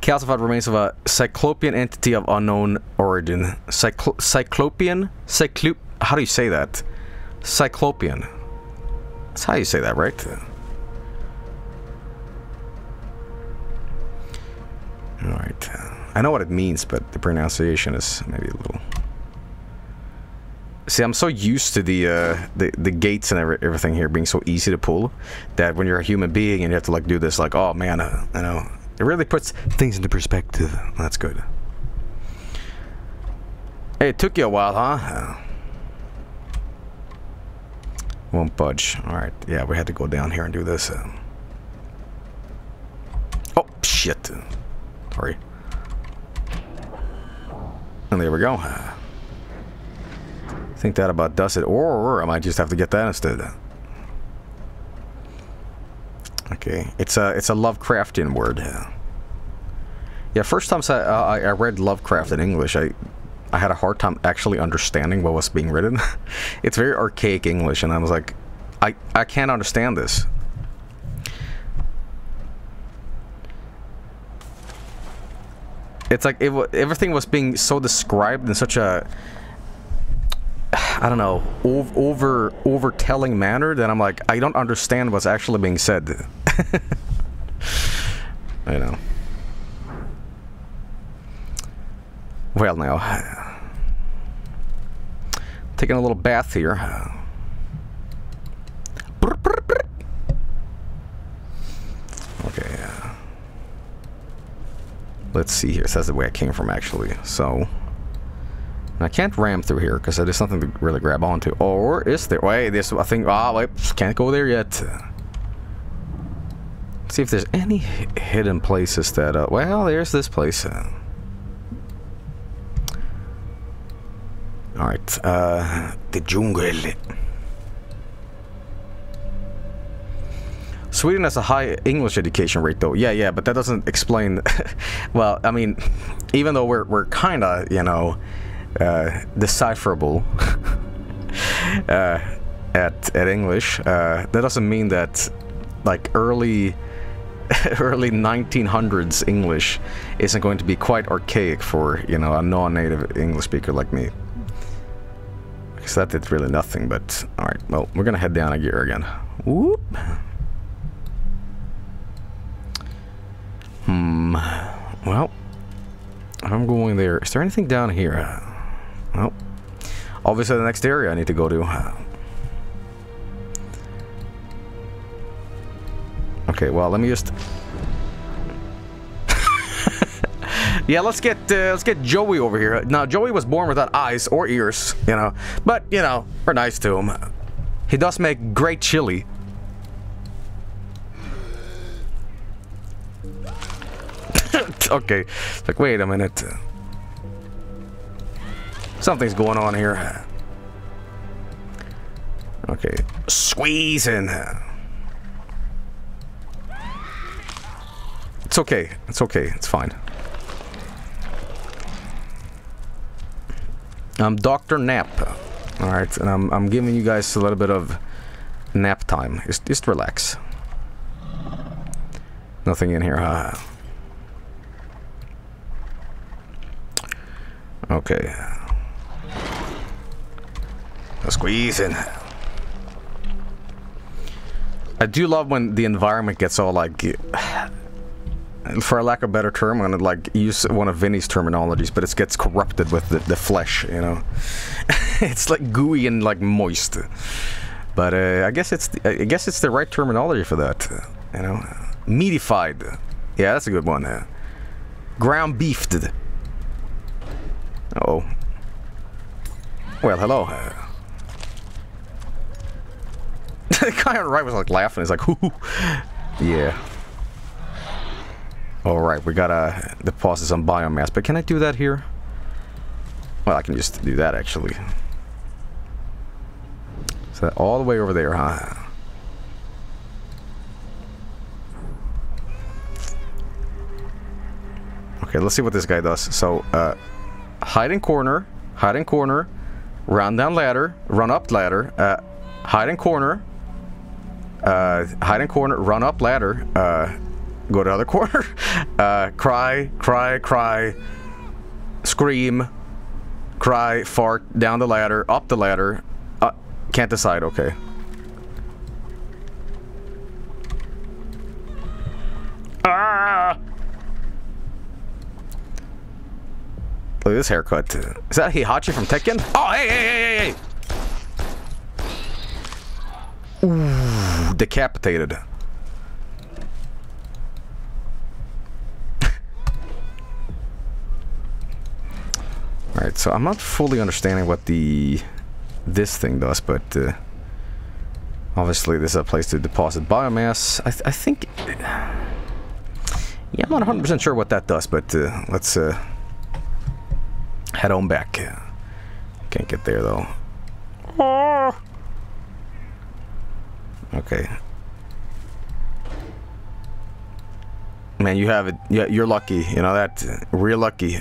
Calcified remains of a cyclopean entity of unknown origin. Cyclo cyclopean? Cyclo how do you say that? Cyclopean. That's how you say that, right? Alright. I know what it means, but the pronunciation is maybe a little... See, I'm so used to the uh, the the gates and everything here being so easy to pull that when you're a human being and you have to like do this, like, oh man, uh, you know, it really puts things into perspective. That's good. Hey, it took you a while, huh? Won't budge. Alright, yeah, we had to go down here and do this. uh. Oh, shit. Sorry. And there we go. Think that about does it. Or I might just have to get that instead. Okay, it's a it's a Lovecraftian word. Yeah, first time I, uh, I read Lovecraft in English, I I had a hard time actually understanding what was being written. it's very archaic English, and I was like, I I can't understand this. It's like it, everything was being so described in such a I don't know ov- over over telling manner that I'm like I don't understand what's actually being said. I know. Well, now taking a little bath here. Okay. uh, Let's see here. It says the way I came from actually. So. I can't ram through here because there's something to really grab onto. Or is there? Wait, this I think. Ah, wait, can't go there yet. see if there's any hidden places that. Uh, well, there's this place. All right, uh, the jungle. Sweden has a high English education rate, though. Yeah, yeah, but that doesn't explain. well, I mean, even though we're we're kind of, you know, uh, decipherable uh, at at English, uh, that doesn't mean that like early early 1900s English isn't going to be quite archaic for you know a non-native English speaker like me. Because that did really nothing. But all right, well, we're gonna head down a gear again. Whoop. Hmm. Well, I'm going there. Is there anything down here? Well, obviously the next area I need to go to. Okay, well, let me just. yeah, let's get uh, let's get Joey over here. Now, Joey was born without eyes or ears, you know, but you know we're nice to him. He does make great chili. okay, like wait a minute. Something's going on here. Okay, squeezing. It's okay. It's okay. It's fine. Um, I'm Dr. Nap. Alright, and I'm, I'm giving you guys a little bit of nap time. Just, just relax. Nothing in here, huh? Okay. Squeezing. I do love when the environment gets all like for a lack of a better term, I'm gonna like use one of Vinny's terminologies, but it gets corrupted with the, the flesh, you know. it's like gooey and like moist. But uh, I guess it's the, I guess it's the right terminology for that, uh, you know. Meatified. Yeah, that's a good one. Uh, ground beefed. oh. Well, hello. The guy on the right was like laughing. He's like, "Hoo, yeah." All right, we gotta deposit some biomass, but can I do that here? Well, I can just do that actually. So that all the way over there, huh? Okay, let's see what this guy does. So, uh, hide in corner, hide in corner, run down ladder, run up ladder, uh, hide in corner, uh, hide in corner, run up ladder, uh, go to other corner, uh, cry, cry, cry, scream, cry, fart, down the ladder, up the ladder, uh, can't decide, okay. Ah! Look at this haircut. Is that Heihachi from Tekken? Oh, hey, hey, hey, hey, hey! Decapitated. Alright, so I'm not fully understanding what the this thing does, but uh, obviously this is a place to deposit biomass. I, th I think... Yeah, I'm not 100% sure what that does, but uh, let's uh, head on back. Can't get there though. Okay. Man, you have it. Yeah, you're lucky. You know that. Real lucky.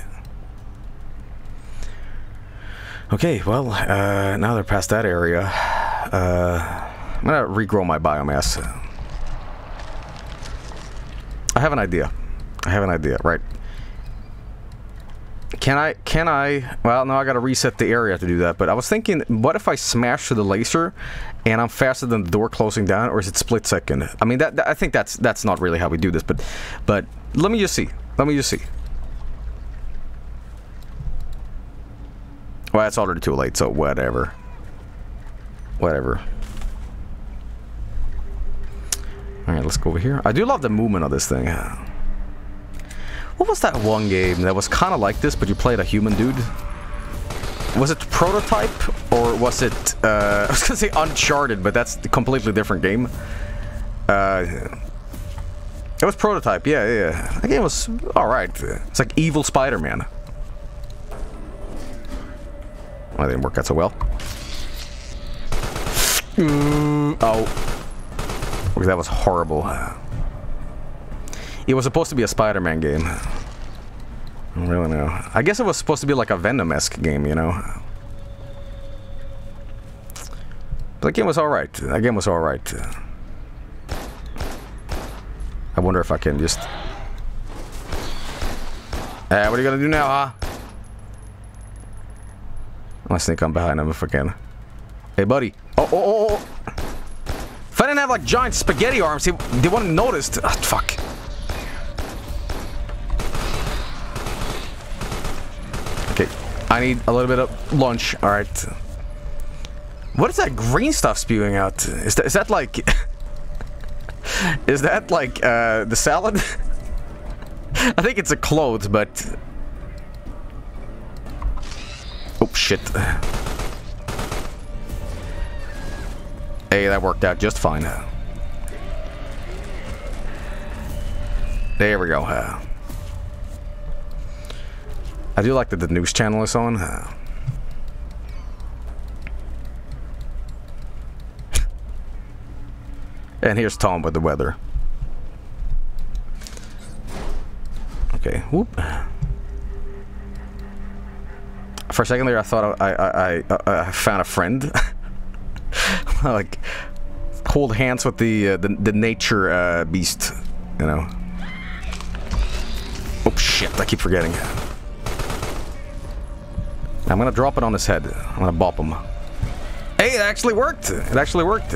Okay, well, uh, now they're past that area. Uh, I'm gonna regrow my biomass. I have an idea. I have an idea, right. Can I, can I, well, no, I gotta reset the area to do that, but I was thinking, what if I smash to the laser and I'm faster than the door closing down, or is it split second? I mean, that, that I think that's, that's not really how we do this, but, but let me just see. Let me just see. Well, it's already too late, so whatever. Whatever. Alright, let's go over here. I do love the movement of this thing. What was that one game that was kind of like this, but you played a human dude? Was it Prototype, or was it, uh, I was gonna say Uncharted, but that's a completely different game. Uh, it was Prototype, yeah, yeah. That game was alright. It's like Evil Spider-Man. Well, that didn't work out so well. Mm, oh. That was horrible. It was supposed to be a Spider-Man game. I don't really know. I guess it was supposed to be like a Venom-esque game, you know? But that game was alright. That game was alright. I wonder if I can just... Hey, what are you gonna do now, huh? I'm gonna sneak on behind him if I can. Hey, buddy. Oh, oh, oh, oh. If I didn't have, like, giant spaghetti arms, he, they wouldn't have noticed. Oh, ah, fuck. I need a little bit of lunch. Alright. What is that green stuff spewing out? Is that, is that like... is that, like, uh, the salad? I think it's a clothes, but... Oh, shit. Hey, that worked out just fine. There we go. I do like that the news channel is on. And here's Tom with the weather. Okay, whoop. For a second there, I thought I I, I, I found a friend. like hold hands with the uh, the, the nature uh, beast, you know. Oh shit! I keep forgetting. I'm gonna drop it on his head. I'm gonna bop him. Hey, it actually worked! It actually worked.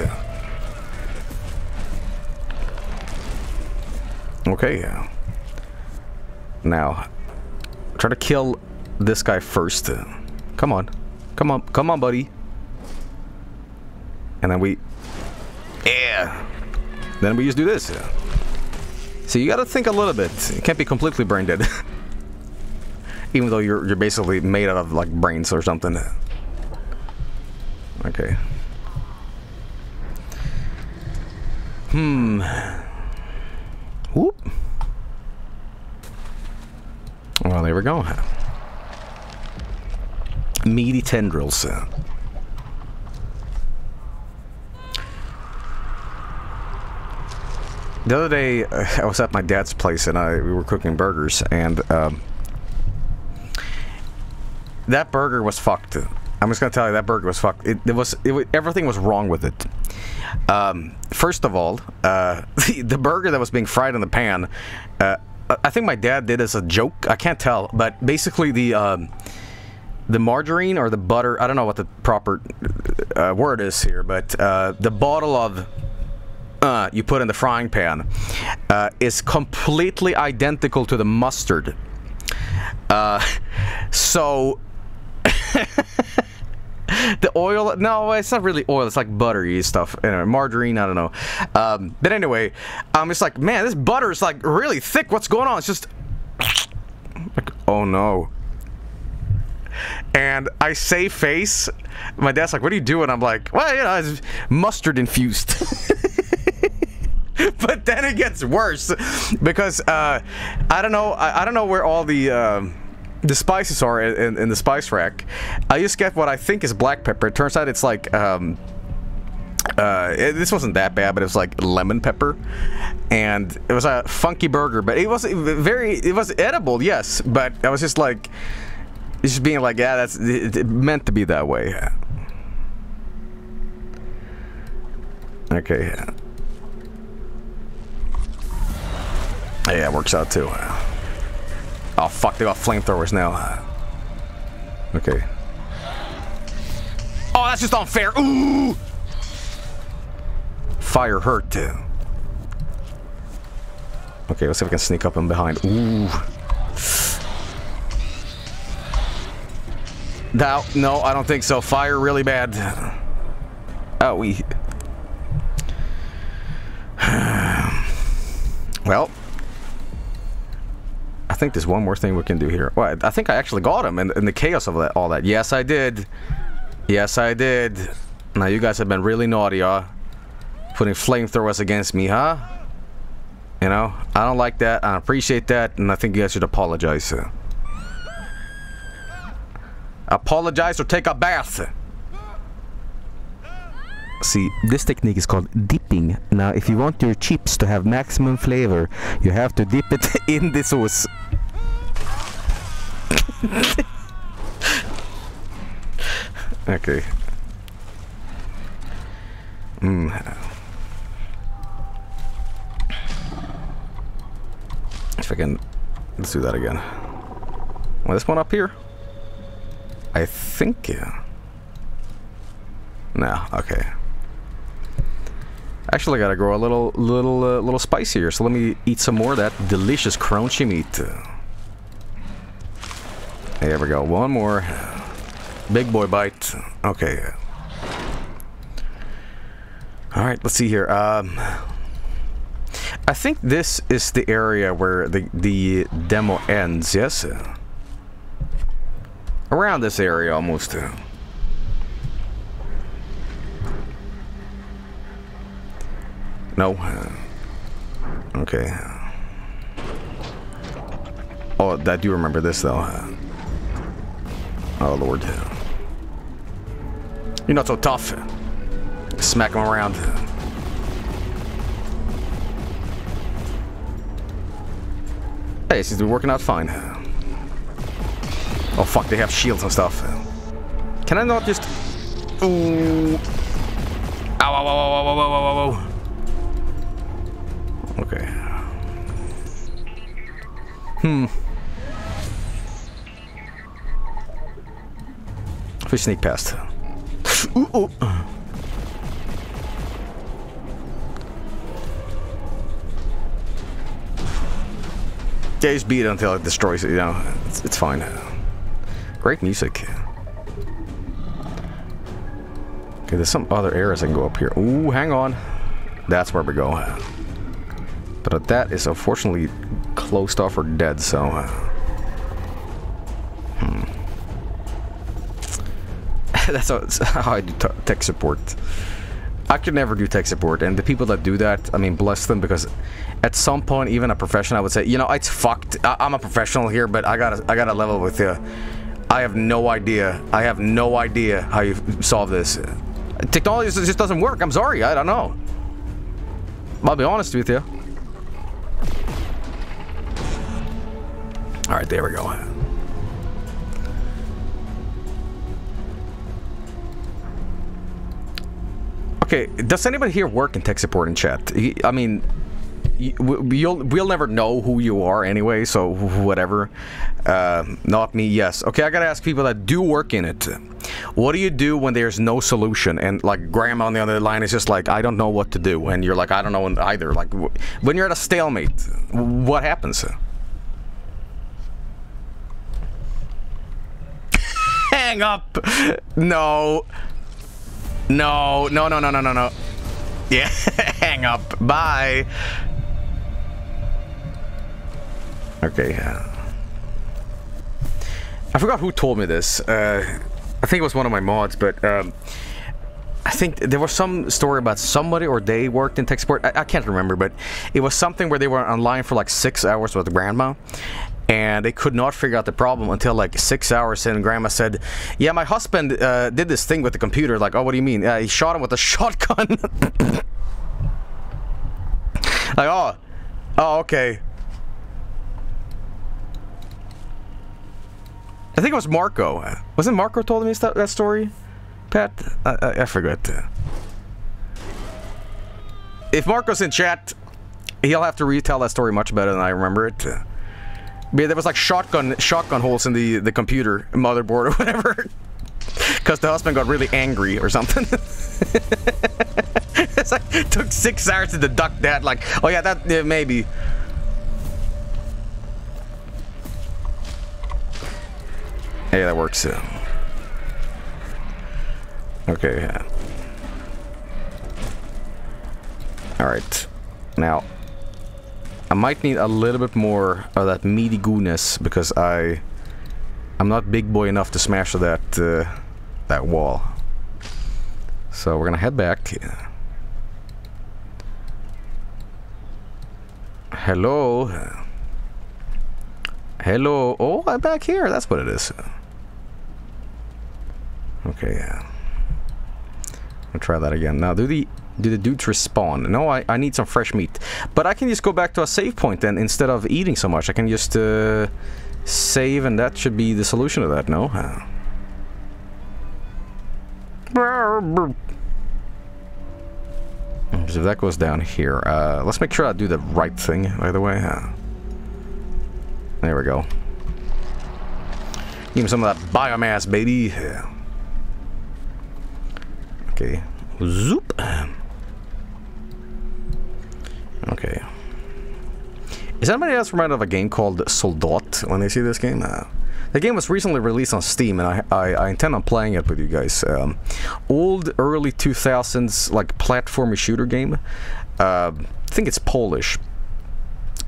Okay. Now, try to kill this guy first. Come on. Come on. Come on, buddy. And then we... Yeah. Then we just do this. So you gotta think a little bit. You can't be completely brain dead. Even though you're, you're basically made out of, like, brains or something. Okay. Hmm. Whoop. Well, there we go. Meaty tendrils. The other day, uh, I was at my dad's place and I we were cooking burgers, and um, that burger was fucked. I'm just gonna tell you that burger was fucked. It, it was it, everything was wrong with it. Um, first of all, uh, the, the, burger that was being fried in the pan, uh, I think my dad did as a joke. I can't tell, but basically the um, the margarine or the butter. I don't know what the proper uh, word is here, but uh, the bottle of uh, you put in the frying pan uh, is completely identical to the mustard. Uh, so the oil, no, it's not really oil. It's like buttery stuff. you Anyway, margarine, I don't know. Um, but anyway, um, it's like, man, this butter is like really thick. What's going on? It's just like, oh no. and I say face. My dad's like, "What are you doing?" I'm like, "Well, you know, it's mustard infused." but then it gets worse because uh, I don't know. I, I don't know where all the. um the spices are in, in, the spice rack. I just get what I think is black pepper. It turns out it's like um, uh, it- this wasn't that bad, but it was like lemon pepper, and it was a funky burger. But it was very, it was edible, yes. But I was just like, just being like, yeah, that's it, it meant to be that way. Okay. Yeah, it works out too. Oh fuck, they got flamethrowers now. Okay. Oh, that's just unfair. Ooh! Fire hurt too. Okay, let's see if we can sneak up in behind. Ooh. No, no, I don't think so. Fire really bad. Oh, we. well, think there's one more thing we can do here. Well, I think I actually got him in, in the chaos of that, all that. Yes, I did. Yes, I did. Now you guys have been really naughty, huh? Putting flamethrowers against me, huh? You know, I don't like that. I appreciate that, and I think you guys should apologize. Apologize or take a bath. See, this technique is called dipping. Now, if you want your chips to have maximum flavor, you have to dip it in the sauce. Okay. Mm. If I can, let's do that again. Well, this one up here. I think. Yeah. No. Okay. Actually, I gotta grow a little, little, uh, little spicier. So let me eat some more of that delicious crunchy meat. There we go. One more. Big boy bite. Okay. All right. Let's see here. Um, I think this is the area where the the demo ends. Yes. Around this area, almost. No. Okay. Oh, I do remember this though. Oh, Lord. You're not so tough. Smack him around. Hey, seems to be working out fine. Oh, fuck, they have shields and stuff. Can I not just... Ooh. Ow, ow, ow, ow, ow, ow, ow, ow. Okay. Hmm. We sneak past. Ooh, ooh. Yeah, just beat it until it destroys it, you know. It's, it's fine. Great music. Okay, there's some other areas I can go up here. Ooh, hang on. That's where we go. But that is unfortunately closed off or dead, so... Uh, hmm. That's how, I do tech support. I could never do tech support, and the people that do that, I mean, bless them, because at some point, even a professional, I would say, you know, it's fucked. I- I'm a professional here, but I gotta, I gotta level with you. I have no idea. I have no idea how you solve this. Technology just just doesn't work. I'm sorry. I don't know. I'll be honest with you. All right, there we go. Okay, does anybody here work in tech support in chat? I mean, you'll we'll never know who you are anyway, so whatever. Uh, not me. Yes. Okay, I gotta ask people that do work in it. What do you do when there's no solution and like grandma on the other line is just like I don't know what to do, and you're like I don't know either. Like when you're at a stalemate, what happens? Hang up. No. No, no, no, no, no, no, no. Yeah, hang up. Bye. Okay. I forgot who told me this. Uh, I think it was one of my mods, but um, I think there was some story about somebody or they worked in tech support. I, I can't remember, but it was something where they were online for like six hours with grandma. And they could not figure out the problem until like six hours in. Grandma said, "Yeah, my husband uh, did this thing with the computer." Like, "Oh, what do you mean?" Uh, he shot him with a shotgun. like, oh, oh, okay. I think it was Marco. Wasn't Marco told me that, that story? Pat? I, I, I forgot. If Marco's in chat, he'll have to retell that story much better than I remember it. But there was like shotgun shotgun holes in the, the computer motherboard or whatever. Because the husband got really angry or something. it's like, took six hours to deduct that. Like, oh yeah, that, yeah, maybe. Hey, that works. Uh, okay. Yeah. All right. Now, I might need a little bit more of that meaty gooness because I, I'm not big boy enough to smash that uh, that wall. So we're gonna head back. Hello. Hello. Oh, I'm back here. That's what it is. Okay, yeah. I'll try that again. Now, do the do the dudes respawn? No, I, I need some fresh meat. But I can just go back to a save point then instead of eating so much. I can just uh, save and that should be the solution to that, no? So if that goes down here, uh, let's make sure I do the right thing, by the way. Uh, there we go. Give me some of that biomass, baby. Okay. Zoop. Okay. Is anybody else reminded of a game called Soldat when they see this game? Uh, the game was recently released on Steam, and I, I, I intend on playing it with you guys. Um, old, early 2000s, like, platformy shooter game. Uh, I think it's Polish.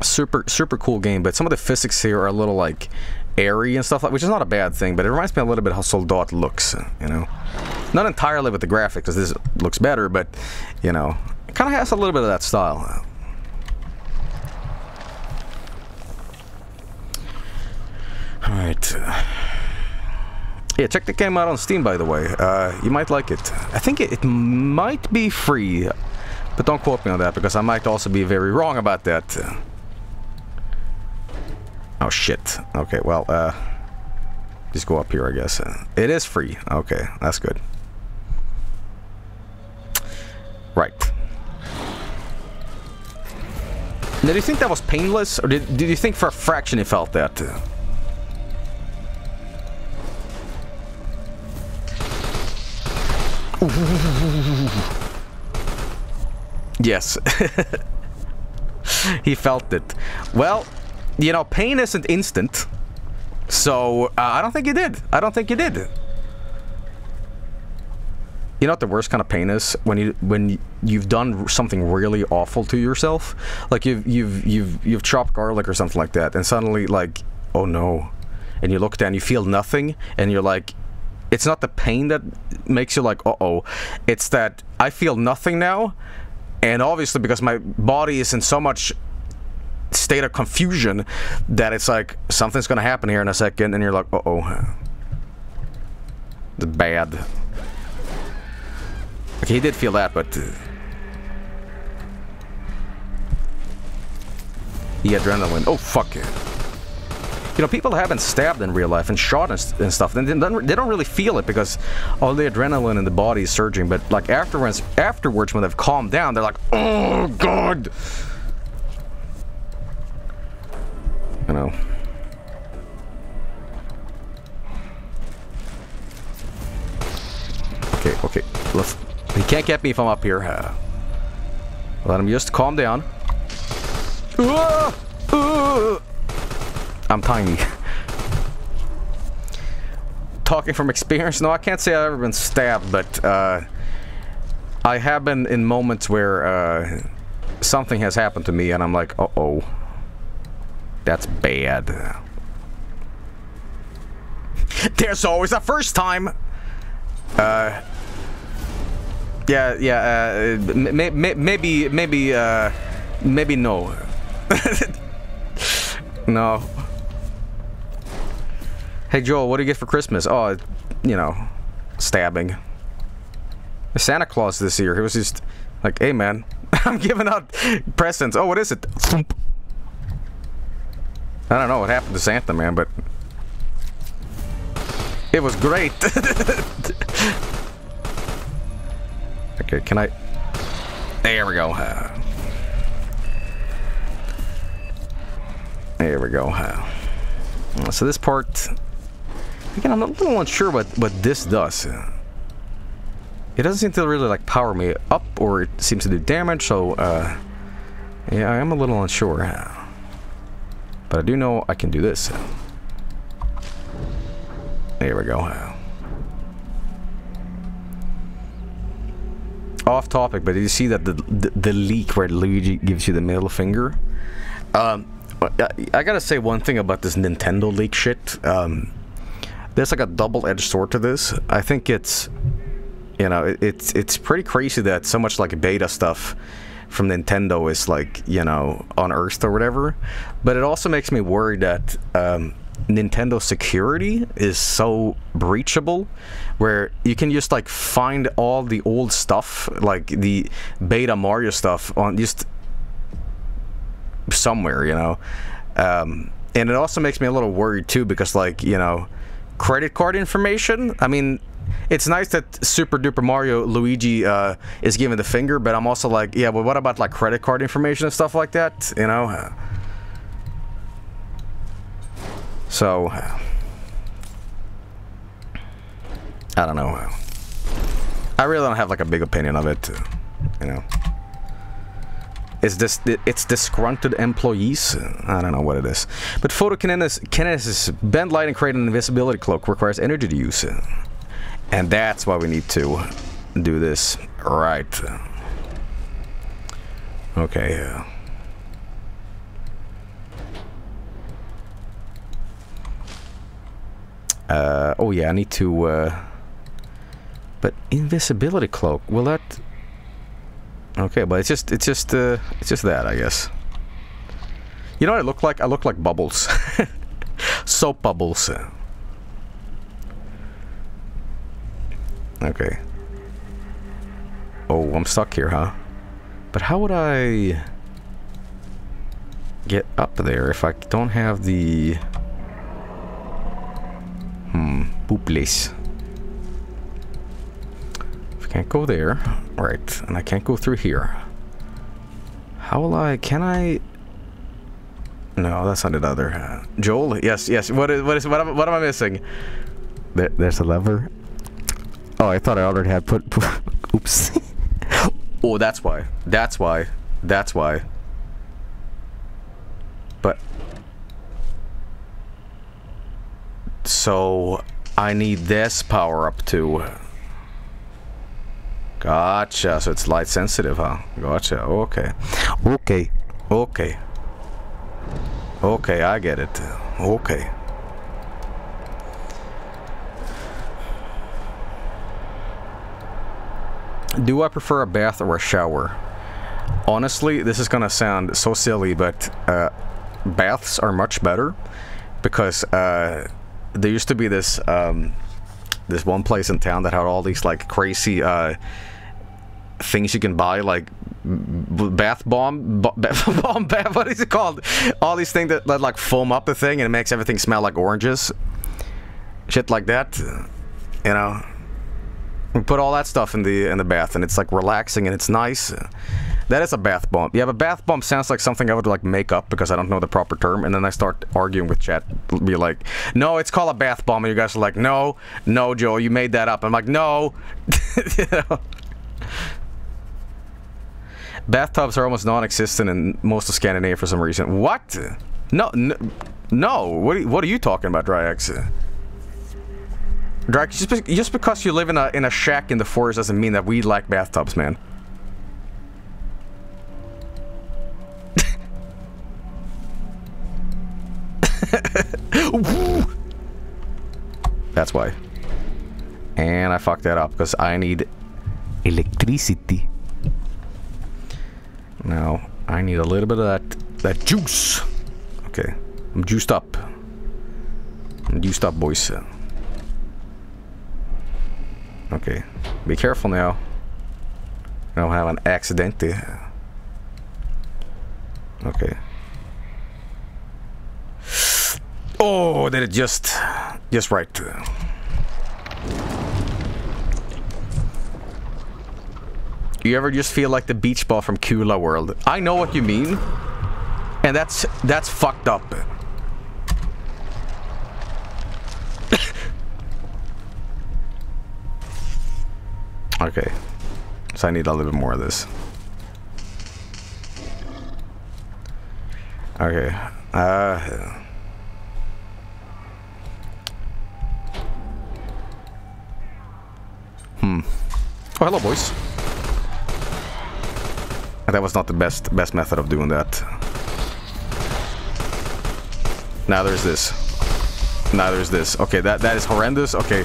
Super, super cool game, but some of the physics here are a little, like, airy and stuff like which is not a bad thing, but it reminds me a little bit how Soldat looks, you know? Not entirely with the graphics, because this looks better, but, you know, it kind of has a little bit of that style. Alright. Yeah, check the game out on Steam, by the way. Uh, you might like it. I think it, it, might be free, but don't quote me on that, because I might also be very wrong about that. Oh, shit. Okay, well, uh... Just go up here, I guess. It is free. Okay, that's good. Right. Did you think that was painless, or did, did you think for a fraction you felt that? Yes. he felt it. Well, you know, pain isn't instant. So, uh, I don't think you did. I don't think you did. You know what the worst kind of pain is when you when you've done something really awful to yourself, like you've you've you've you've chopped garlic or something like that, and suddenly like, oh no, and you look down, you feel nothing, and you're like, it's not the pain that makes you like, uh oh, it's that I feel nothing now, and obviously because my body is in so much state of confusion that it's like something's gonna happen here in a second, and you're like, uh oh, it's bad. Okay, he did feel that, but uh, the adrenaline. Oh fuck it. You know, people have been stabbed in real life and shot and, and stuff, don't, they don't really feel it because all the adrenaline in the body is surging. But like afterwards, afterwards when they've calmed down, they're like, "Oh God!" You know. Okay, okay. Let's. He can't get me if I'm up here. Uh, let him just calm down. Uh, uh. I'm tiny. Talking from experience, no, I can't say I've ever been stabbed, but uh, I have been in moments where uh, something has happened to me, and I'm like, uh oh, that's bad. There's always a first time. Uh. Yeah, yeah. Uh, may, may, maybe, maybe, uh, maybe no. no. Hey Joel, what do you get for Christmas? Oh, you know, stabbing. Santa Claus this year, he was just like, hey man, I'm giving out presents. Oh, what is it? I don't know what happened to Santa, man, but it was great. okay, can I? There we go. There we go. So this part, again, I'm a little unsure what what this does. It doesn't seem to really like power me up, or it seems to do damage. So, uh, yeah, I am a little unsure. Uh, but I do know I can do this. There we go. Off topic, but did you see that the, the, the leak where Luigi gives you the middle finger? Um, I, I gotta say one thing about this Nintendo leak shit. Um, there's like a double-edged sword to this. I think it's, you know, it, it's it's pretty crazy that so much like beta stuff from Nintendo is like you know unearthed or whatever. But it also makes me worried that um, Nintendo security is so breachable, where you can just like find all the old stuff, like the beta Mario stuff, on just somewhere, you know. Um, and it also makes me a little worried too because like you know credit card information. I mean it's nice that super duper mario luigi uh, is giving the finger but i'm also like yeah but what about like credit card information and stuff like that you know? So i don't know. I really don't have like a big opinion of it you know is this it's disgruntled employees? I don't know what it is. But photokinesis, bend light and create an invisibility cloak requires energy to use. And that's why we need to do this. Right. Okay. Uh, oh yeah, I need to... Uh, but invisibility cloak, will that... Okay, but it's just it's just uh, it's just that I guess. You know what I look like? I look like bubbles. Soap bubbles. Okay. Oh, I'm stuck here, huh? But how would I get up there if I don't have the hmm boop place? If I Can't go there. Right, and I can't go through here. How will I... Can I... No, that's not another. Uh, Joel? Yes, yes. What is... What is... What am, what am I missing? There, there's a lever. Oh, I thought I already had put... put oops. oh, that's why. That's why. That's why. But... So... I need this power up too. Gotcha. So it's light sensitive, huh? Gotcha. Okay. Okay. Okay. Okay, I get it. Okay. Do I prefer a bath or a shower? Honestly, this is gonna sound so silly, but uh, baths are much better because uh, there used to be this um, this one place in town that had all these like crazy uh, things you can buy, like bath bomb, bath bomb, bath. What is it called? All these things that, that like foam up the thing and it makes everything smell like oranges, shit like that. You know, we put all that stuff in the in the bath and it's like relaxing and it's nice. That is a bath bomb. Yeah, but bath bomb sounds like something I would like make up because I don't know the proper term. And then I start arguing with chat, be like, "No, it's called a bath bomb," and you guys are like, "No, no, Joe, you made that up." I'm like, "No." you? Bathtubs are almost non-existent in most of Scandinavia for some reason. What? No, no, no. What are, what are you talking about, Dryax? Dryax, just, just because you live in a in a shack in the forest doesn't mean that we like bathtubs, man. That's why. And I fucked that up because I need electricity. Now, I need a little bit of that, that juice. Okay, I'm juiced up. I'm juiced up, boys. Okay, be careful now. I don't have an accident. Okay. Oh, did it just, just right. You ever just feel like the beach ball from Kula World? I know what you mean. And that's, that's fucked up. okay. So I need a little bit more of this. Okay. Uh... Hmm. Oh, hello, boys. That was not the best best method of doing that. Now there's this. Now there's this. Okay, that that is horrendous. Okay.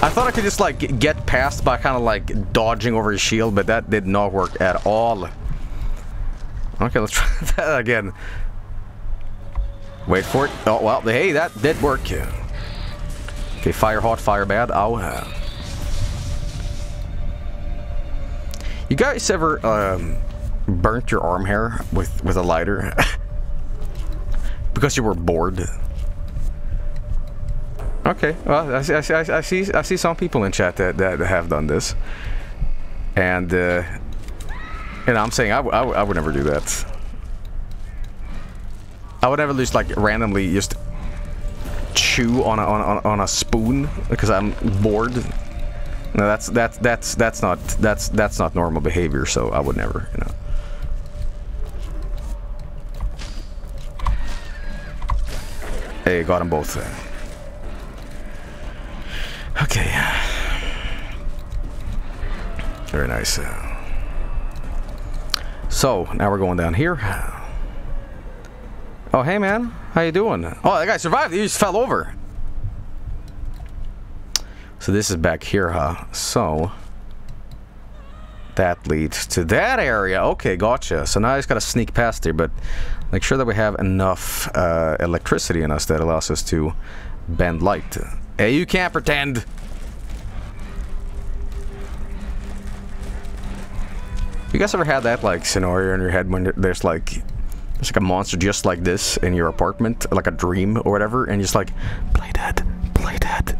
I thought I could just like get past by kind of like dodging over his shield, but that did not work at all. Okay, let's try that again. Wait for it. Oh, well, hey, that did work. Okay, fire hot, fire bad. Ow. You guys ever um, burnt your arm hair with, with a lighter? because you were bored? Okay, well, I see, I see, I see, I see some people in chat that, that have done this. And, uh, and I'm saying I, I, I would never do that. I would never just like randomly just chew on a, on, a, on a spoon because I'm bored. No, that's that's that's that's not that's that's not normal behavior. So I would never, you know. Hey, got them both. Okay. Very nice. So now we're going down here. Oh, hey man, how you doing? Oh, that guy survived. He just fell over. So this is back here, huh? So that leads to that area. Okay, gotcha. So now I just gotta sneak past here, but make sure that we have enough uh, electricity in us that allows us to bend light. Hey, you can't pretend. You guys ever had that like scenario in your head when there's like there's like a monster just like this in your apartment, like a dream or whatever, and you're just like, play dead, play dead.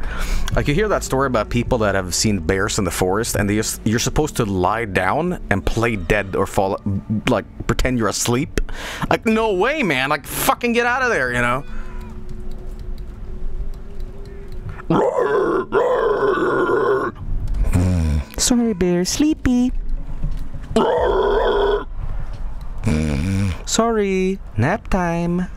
Like you hear that story about people that have seen bears in the forest, and they just, you're supposed to lie down and play dead or fall, like pretend you're asleep. Like no way, man! Like fucking get out of there, you know. Sorry, bear, sleepy. Sorry, nap time.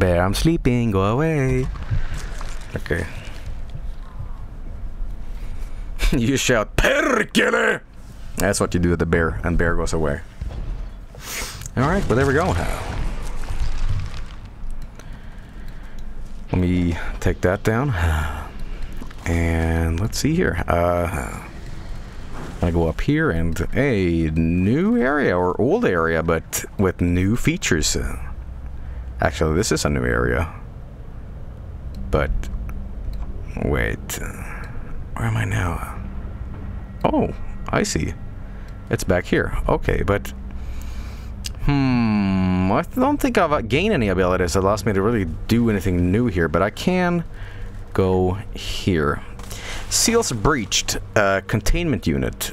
Bear, I'm sleeping, go away. Okay. you shout, Perkele! That's what you do to the bear, and bear goes away. Alright, well there we go. Let me take that down. And let's see here. Uh, I go up here and a new area or old area, but with new features. Actually, this is a new area. But wait, where am I now? Oh, I see. It's back here. Okay, but Hmm, I don't think I've gained any abilities that allows me to really do anything new here, but I can go here. Seals breached. Uh, containment unit.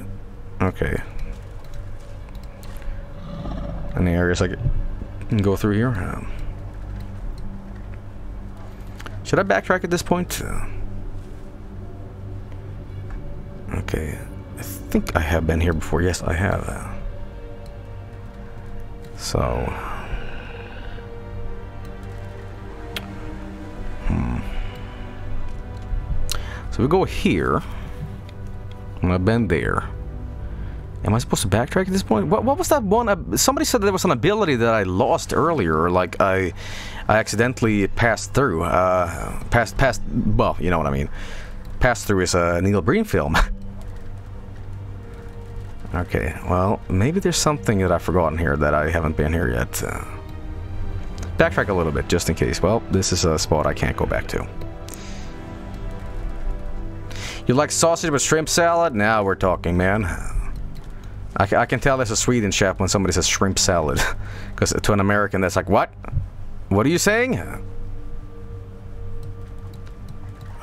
Okay. Any areas I can go through here? Um, should I backtrack at this point? Okay. I think I have been here before. Yes, I have. So, hmm. So we go here. And gonna bend there. Am I supposed to backtrack at this point? What, what was that one? Uh, somebody said there was an ability that I lost earlier, like I, I accidentally passed through. Uh, passed, passed. Well, you know what I mean. Passed through is a Neil Breen film. okay, well, maybe there's something that I've forgotten here that I haven't been here yet. Uh, backtrack a little bit, just in case. Well, this is a spot I can't go back to. You like sausage with shrimp salad? Now we're talking, man. I, I can tell there's a Sweden chef when somebody says shrimp salad. Because to an American, that's like, what? What are you saying?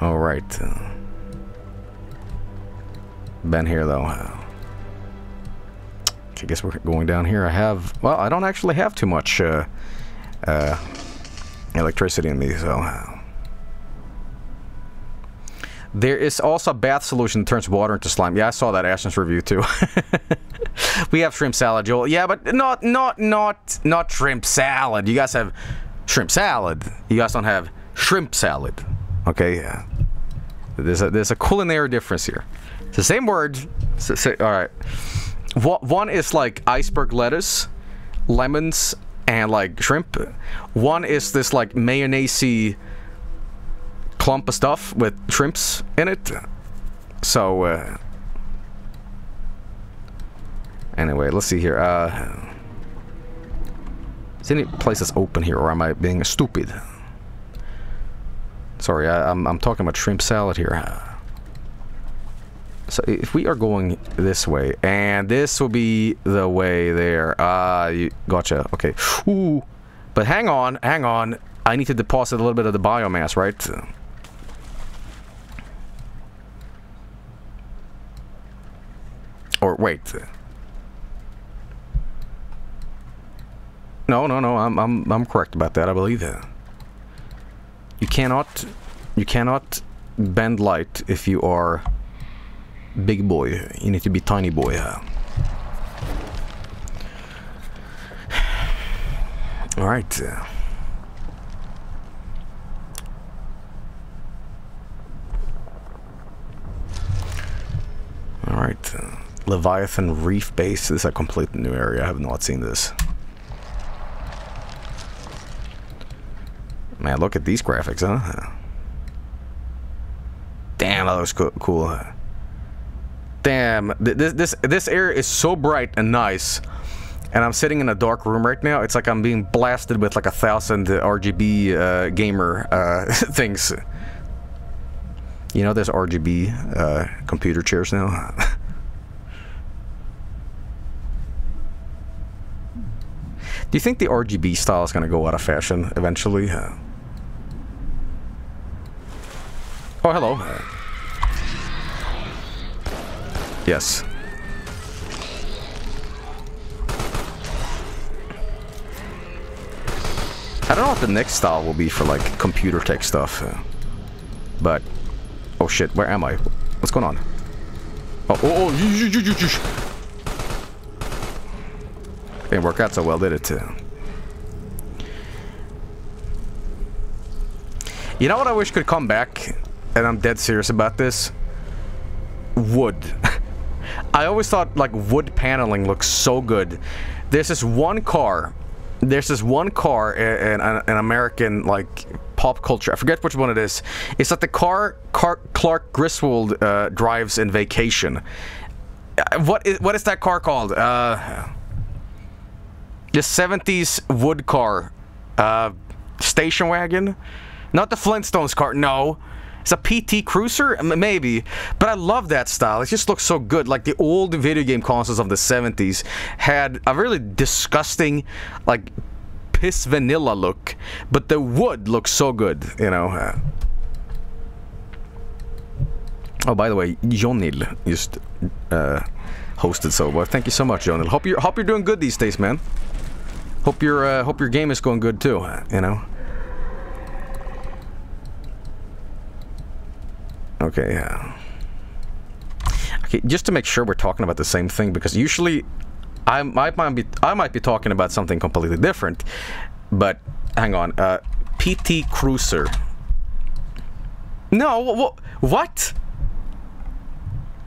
Alright. Been here, though. I guess we're going down here. I have... Well, I don't actually have too much uh, uh, electricity in me, so... There is also a bath solution that turns water into slime. Yeah, I saw that Ashens' review too. we have shrimp salad, Joel. Yeah, but not not not not shrimp salad. You guys have shrimp salad. You guys don't have shrimp salad. Okay, yeah. There's a there's a culinary difference here. It's the same word. All right. Wha- One is like iceberg lettuce, lemons, and like shrimp. One is this like mayonnaise clump of stuff with shrimps in it. So, uh, anyway, let's see here. Uh, is any places open here, or am I being stupid? Sorry, I, I'm I'm talking about shrimp salad here. So if we are going this way, and this will be the way there. Ah, you gotcha. Okay. Ooh, but hang on, hang on. I need to deposit a little bit of the biomass, right? Or wait. No, no, no. I'm I'm I'm correct about that. I believe that. You cannot you cannot bend light if you are big boy. You need to be tiny boy. All right. All right. Leviathan Reef Base. This is a completely new area. I have not seen this. Man, look at these graphics, huh? Damn, that looks co- cool. Damn, th- this this this area is so bright and nice. And I'm sitting in a dark room right now. It's like I'm being blasted with like a thousand RGB uh, gamer uh, things. You know, there's RGB uh, computer chairs now. Do you think the RGB style is going to go out of fashion eventually? Oh, hello. Yes. I don't know what the next style will be for like computer tech stuff, but oh shit, where am I? What's going on? Oh, oh, oh, you, you, you, you, you. Didn't work out so well, did it? Uh, You know what I wish could come back? And I'm dead serious about this. Wood. I always thought like wood paneling looks so good. There's this one car. There's this one car in, in an American like pop culture. I forget which one it is. It's like the car, car Clark Griswold uh, drives in Vacation. Uh, What is what is that car called? Uh, the 70s wood car, uh, station wagon. Not the Flintstones car, no. It's a PT Cruiser? Maybe. But I love that style. It just looks so good. Like the old video game consoles of the 70s had a really disgusting, like, piss vanilla look. But the wood looks so good, you know. Uh, Oh, by the way, Jonil just uh, hosted so well. Thank you so much, Jonil. Hope you're hope you're doing good these days, man. Hope your uh, hope your game is going good too. You know. Okay, yeah. Okay, just to make sure we're talking about the same thing, because usually I, might be I might be talking about something completely different. But hang on, uh, PT Cruiser. No, wh- wh- what?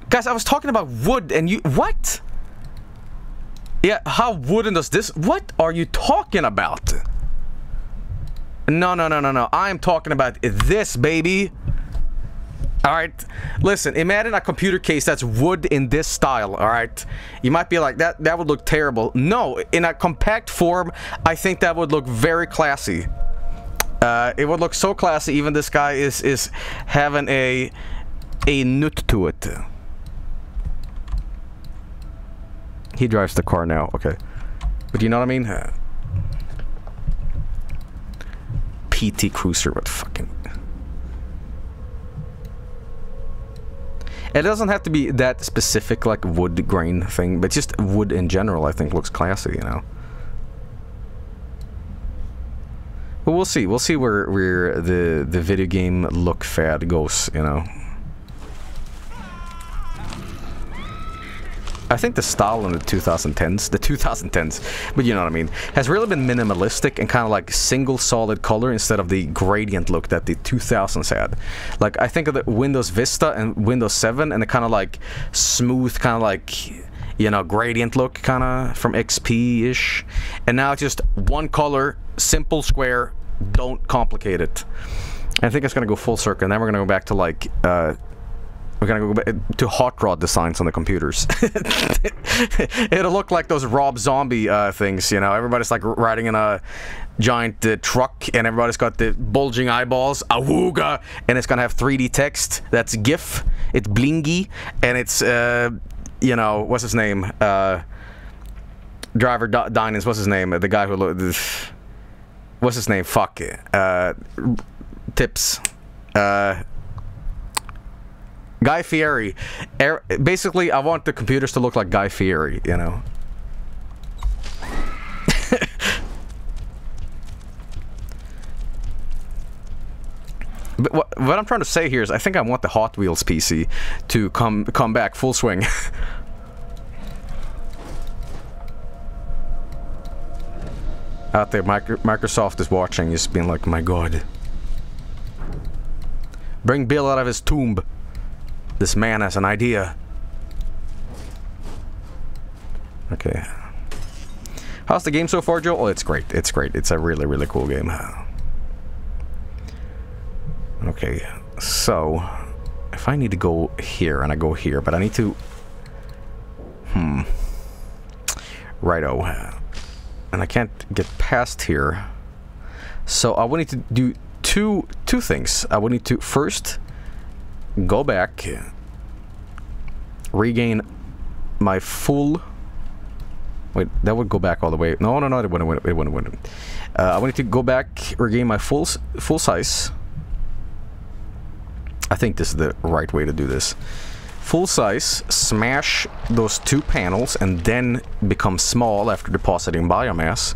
Guys, I was talking about wood, and you what? Yeah, how wooden does this... What are you talking about? No, no, no, no, no. I'm talking about this, baby. All right, listen. Imagine a computer case that's wood in this style. All right, you might be like that. That would look terrible. No, in a compact form, I think that would look very classy. Uh, it would look so classy. Even this guy is is having a a nut to it. He drives the car now. Okay, but you know what I mean? PT Cruiser, what fucking. It doesn't have to be that specific, like wood grain thing, but just wood in general, I think looks classy, you know. But we'll see. We'll see where where the the video game look fad goes, you know. I think the style in the 2010s, the 2010s, but you know what I mean, has really been minimalistic and kind of like single solid color instead of the gradient look that the 2000s had. Like I think of the Windows Vista and Windows 7 and the kind of like smooth, kind of like you know gradient look, kind of from XP ish, and now it's just one color, simple square, don't complicate it. I think it's gonna go full circle, and then we're gonna go back to like. Uh, we're gonna go back to hot rod designs on the computers. It'll look like those Rob Zombie uh, things, you know. Everybody's like riding in a giant uh, truck, and everybody's got the bulging eyeballs, awooga, and it's gonna have 3D text. That's GIF. It's blingy, and it's uh, you know what's his name? Uh, Driver D-. What's his name? The guy who what's his name? Fuck. Uh, tips. Guy Fieri. Er, basically, I want the computers to look like Guy Fieri, you know. but what, what I'm trying to say here is I think I want the Hot Wheels PC to come come back full swing. Out there, Micro Microsoft is watching, just being like, my god. Bring Bill out of his tomb. This man has an idea. Okay. How's the game so far, Joe? Oh, it's great. It's great. It's a really, really cool game. Okay, so if I need to go here and I go here, but I need to. Hmm. Righto. And I can't get past here. So I would need to do two two things. I would need to first go back, regain my full. Wait, that would go back all the way. No, no, no, it wouldn't. It wouldn't. It wouldn't. Uh, I wanted to go back, regain my full full size. I think this is the right way to do this. Full size, smash those two panels, and then become small after depositing biomass.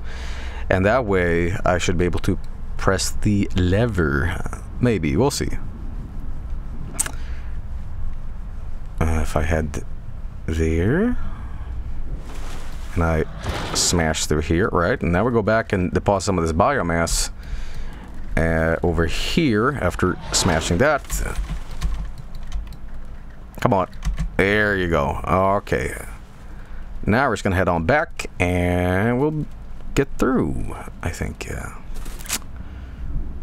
And that way, I should be able to press the lever. Maybe, we'll see. Uh, if I head there, and I smash through here, right? And now we go back and deposit some of this biomass uh, over here after smashing that. Come on. There you go. Okay. Now we're just going to head on back and we'll get through, I think. Yeah,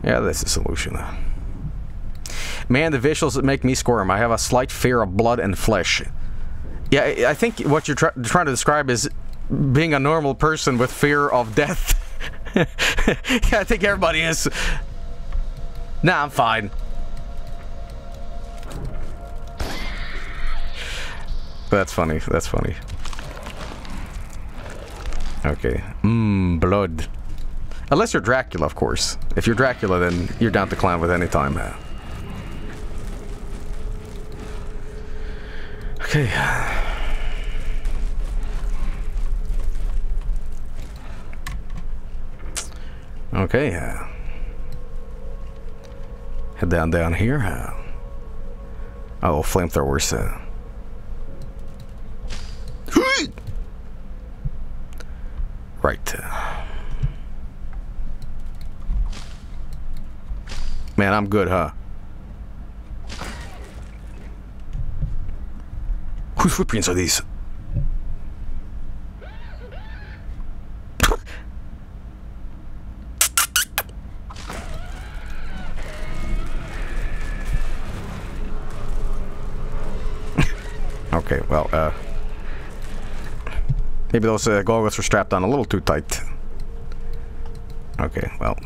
yeah that's the solution. Man, the visuals that make me squirm. I have a slight fear of blood and flesh. Yeah, I think what you're try trying to describe is being a normal person with fear of death. yeah, I think everybody is. Nah, I'm fine. That's funny. That's funny. Okay. Mmm, blood. Unless you're Dracula, of course. If you're Dracula, then you're down to climb with any time. Okay. Okay. Uh, head down down here. Uh, oh, flamethrowers. Uh, right. Man, I'm good, huh? Whose footprints are these? okay, well, uh... Maybe those uh, goggles were strapped on a little too tight. Okay, well...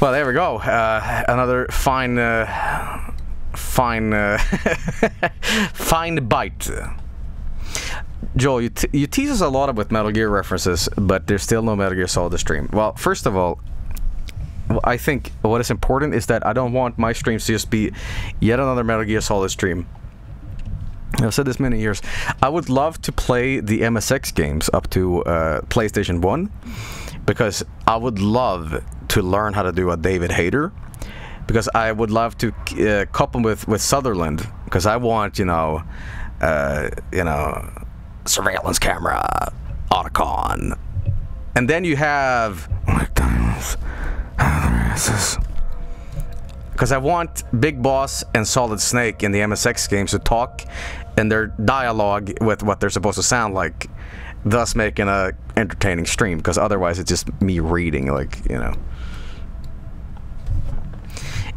Well, there we go. Uh, another fine uh, fine, uh, fine bite. Joel, you, t- you tease us a lot with Metal Gear references, but there's still no Metal Gear Solid stream. Well, first of all, I think what is important is that I don't want my streams to just be yet another Metal Gear Solid stream. I've said this many years. I would love to play the MSX games up to uh, PlayStation 1 because I would love to learn how to do a David Hayter because I would love to uh, couple with, with Sutherland because I want, you know, uh, you know, surveillance camera, Otacon. And then you have McDonald's. Because I want Big Boss and Solid Snake in the MSX games to talk and their dialogue with what they're supposed to sound like, thus making a entertaining stream. Because otherwise, it's just me reading, like you know.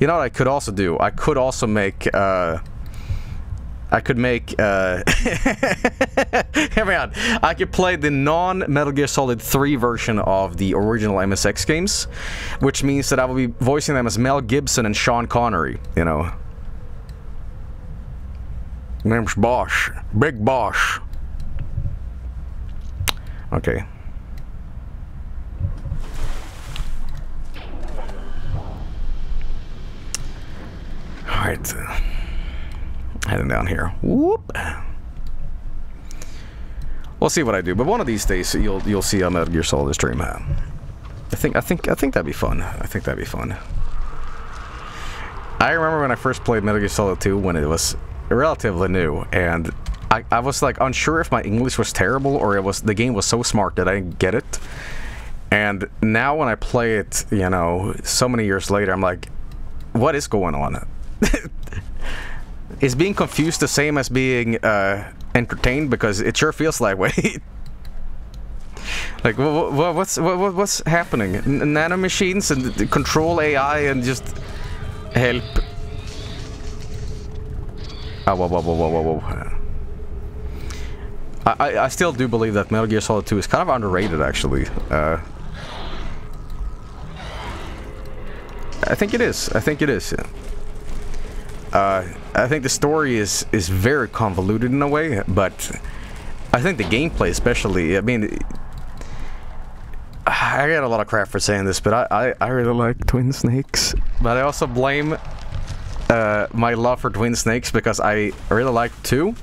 You know what I could also do? I could also make. Uh, I could make. Uh, me out. I could play the non Metal Gear Solid 3 version of the original MSX games, which means that I will be voicing them as Mel Gibson and Sean Connery. You know. Name's Bosch. Big Bosch. Okay. Alright. Heading down here. Whoop. We'll see what I do, but one of these days you'll you'll see a Metal Gear Solid stream. Uh, I think I think I think that'd be fun. I think that'd be fun. I remember when I first played Metal Gear Solid 2 when it was relatively new, and I, I was like unsure if my English was terrible or it was the game was so smart that I didn't get it. And now when I play it, you know, so many years later, I'm like, what is going on? is being confused the same as being uh, entertained? Because it sure feels that way. like, wha- wha- what's wha- what's happening? N- nanomachines and th- control AI and just help. Oh, whoa, whoa, whoa, whoa, whoa. I, I, still do believe that Metal Gear Solid 2 is kind of underrated, actually. Uh, I think it is. I think it is. Uh, I think the story is is very convoluted in a way, but I think the gameplay, especially. I mean, I got a lot of crap for saying this, but I I, I really like Twin Snakes, but I also blame uh, my love for Twin Snakes because I really like two,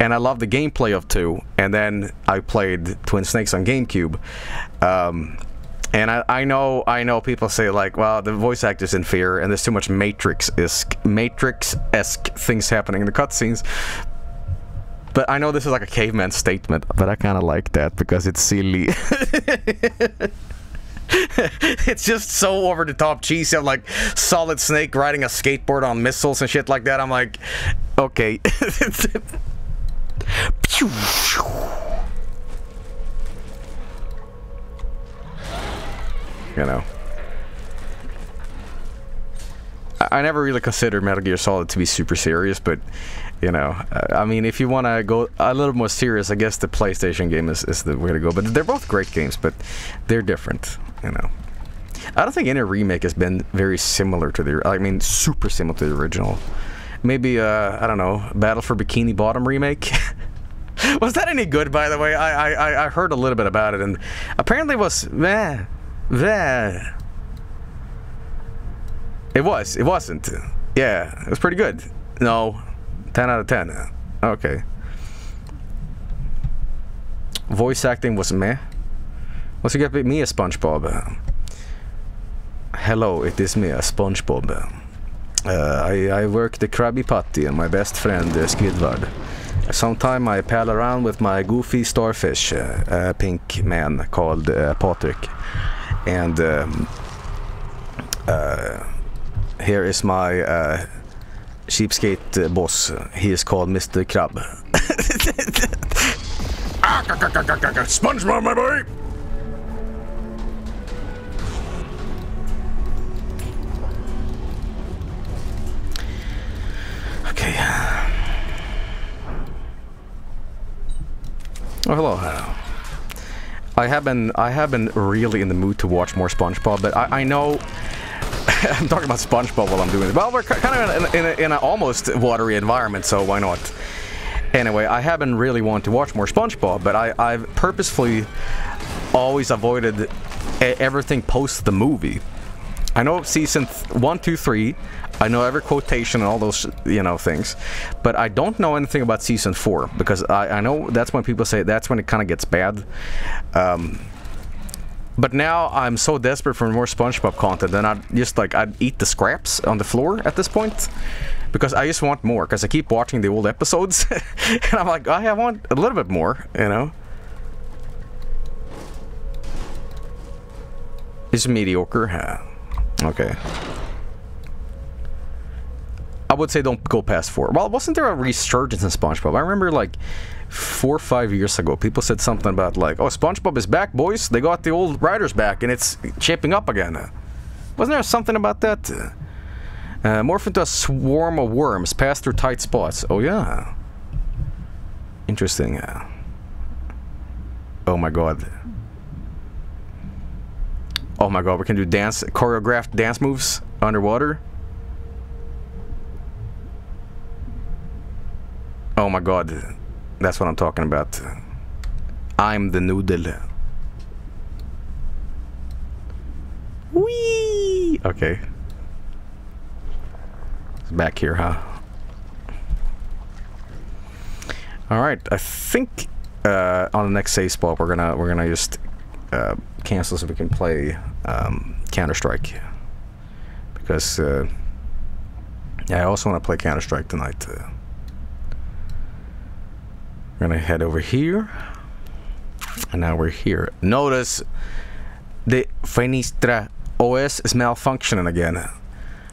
and I love the gameplay of two, and then I played Twin Snakes on GameCube. Um, and I, I know I know people say like, well, the voice actor's inferior, and there's too much Matrix-esque Matrix-esque things happening in the cutscenes. But I know this is like a caveman statement, but I kind of like that because it's silly. it's just so over the top cheesy. I'm like Solid Snake riding a skateboard on missiles and shit like that. I'm like, okay. you know. I, never really considered Metal Gear Solid to be super serious, but you know, I mean, if you want to go a little more serious, I guess the PlayStation game is, is the way to go. But they're both great games, but they're different, you know. I don't think any remake has been very similar to the. I mean, super similar to the original. Maybe uh, I don't know, Battle for Bikini Bottom remake. was that any good, by the way? I, I I heard a little bit about it, and apparently it was meh, meh. It was. It wasn't. Yeah, it was pretty good. No, ten out of ten. Okay. Voice acting was meh. What's it got to me a SpongeBob? Hello, it is me, a SpongeBob. Uh, I, I work the Krabby Patty and my best friend uh, Squidward. Sometime I pal around with my goofy starfish, uh, pink man called uh, Patrick and um, uh, here is my uh, sheepskate uh, boss. He is called Mr. Crab. SpongeBob, my boy! Okay. Oh, hello. I have been I have been really in the mood to watch more SpongeBob, but I, I know I'm talking about SpongeBob while I'm doing it. Well, we're kind of in, in, in an almost watery environment, so why not? Anyway, I haven't really wanted to watch more SpongeBob, but I, I've purposefully always avoided everything post the movie. I know season th- one, two, three. I know every quotation and all those, you know, things, but I don't know anything about season four because I, I know that's when people say that's when it kind of gets bad. Um, but now I'm so desperate for more SpongeBob content, and I just like I'd eat the scraps on the floor at this point because I just want more. Because I keep watching the old episodes, and I'm like, I want a little bit more, you know. It's mediocre. huh? Okay. Would say don't go past four. Well, wasn't there a resurgence in SpongeBob? I remember like four or five years ago, people said something about like, "Oh, SpongeBob is back, boys. They got the old writers back, and it's shaping up again." Wasn't there something about that? Uh, morph into a swarm of worms, pass through tight spots. Oh yeah. Interesting. Oh my god. Oh my god, we can do dance, choreographed dance moves underwater. Oh my god, that's what I'm talking about. I'm the noodle. Whee! Okay. It's back here, huh? All right, I think uh, on the next save spot we're gonna we're gonna just uh, cancel so we can play um, Counter Strike because uh, yeah, I also want to play Counter Strike tonight. Uh, we're gonna head over here, and now we're here. Notice the Fenistra OS is malfunctioning again,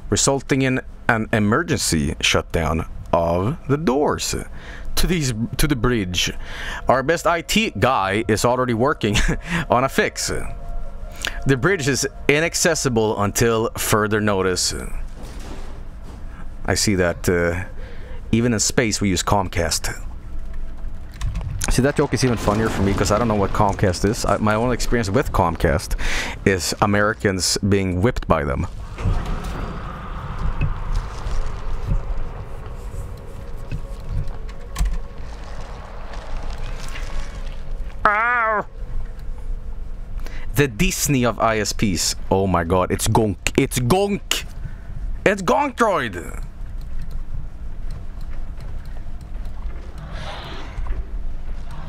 resulting in an emergency shutdown of the doors to these to the bridge. Our best IT guy is already working on a fix. The bridge is inaccessible until further notice. I see that uh, even in space we use Comcast. See, that joke is even funnier for me because I don't know what Comcast is. I, my only experience with Comcast is Americans being whipped by them. Ow! The Disney of ISPs. Oh my god, it's Gonk. It's Gonk! It's Gonktroid!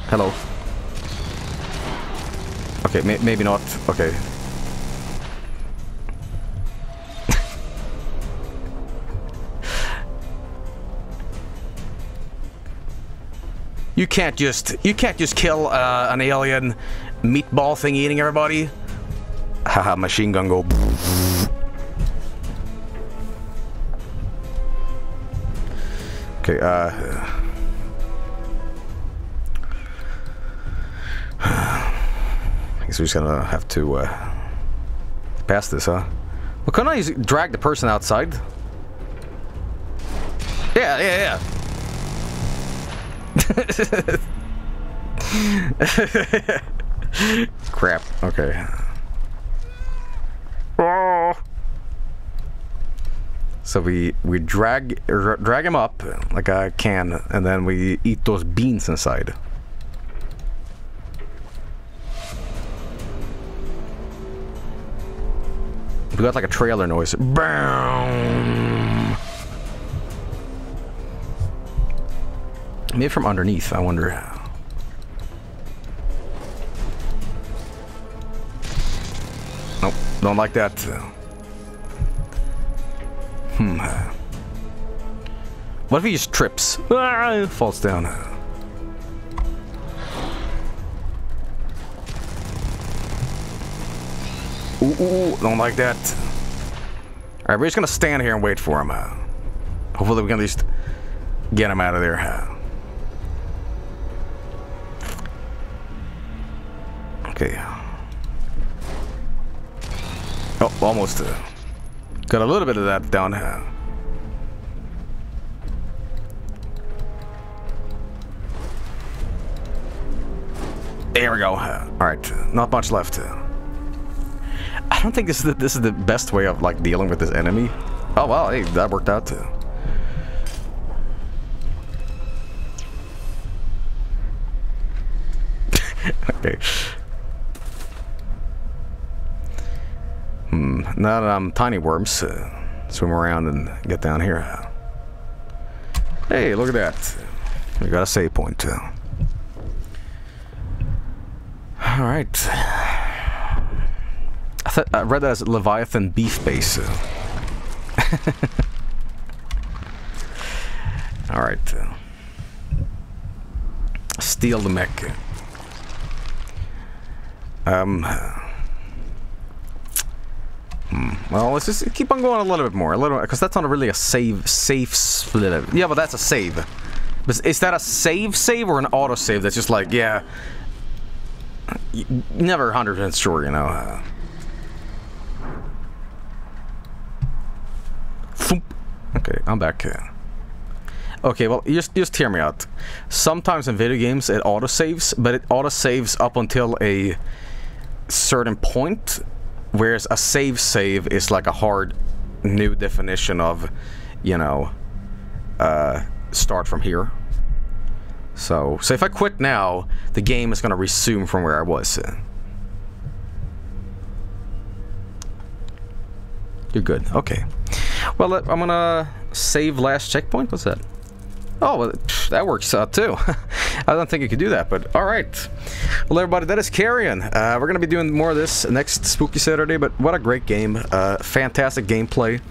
Hello. Okay, may maybe not. Okay. you can't just you can't just kill uh, an alien meatball thing eating everybody. Haha, machine gun go. Okay, uh I guess we're just gonna have to uh, pass this, huh? Well, couldn't I just drag the person outside? Yeah, yeah, yeah. Crap. Okay. Oh. So we we drag er, drag him up like a can, and then we eat those beans inside. We got like a trailer noise. Boom. Maybe from underneath, I wonder. Nope, don't like that. Hmm. What if he just trips? Ah, falls down. Ooh, ooh, don't like that. Alright, we're just gonna stand here and wait for him. Hopefully we can at least get him out of there. Okay. Oh, almost. Uh, got a little bit of that down. Uh, There we go. All right, not much left. I don't think this is the, this is the best way of like dealing with this enemy. Oh well, hey, that worked out too. okay. Hmm. Now that I'm tiny worms, uh, swim around and get down here. Hey, look at that. We got a save point too. All right. Th I read that as Leviathan beef base. All right. Steal the mech. Um. hmm, Well, let's just keep on going a little bit more, a little, because that's not really a save, safe split. Yeah, but that's a save. Is that a save save or an auto save? That's just like, yeah, never hundred percent sure, you know. Uh, Thump. Okay, I'm back. Okay, well, just just hear me out. Sometimes in video games it auto saves, but it auto saves up until a certain point, whereas a save save is like a hard new definition of, you know, uh, start from here. So, so if I quit now, the game is gonna resume from where I was. You're good. Okay. Well, I'm gonna save last checkpoint. What's that? Oh, that works out too. I don't think you could do that, but all right. Well, everybody, that is Carrion. Uh, we're gonna be doing more of this next Spooky Saturday, but what a great game! Uh, fantastic gameplay.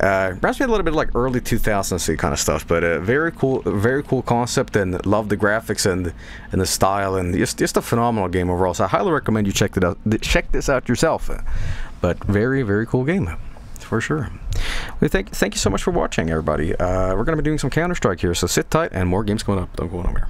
Uh, reminds me a little bit like early 2000s kind of stuff, but uh, very cool, very cool concept, and love the graphics and and the style, and just just a phenomenal game overall. So I highly recommend you check it out, check this out yourself. But very very cool game, for sure. Well, thank thank you so much for watching, everybody. Uh, we're gonna be doing some Counter Strike here, so sit tight, and more games coming up. Don't go nowhere.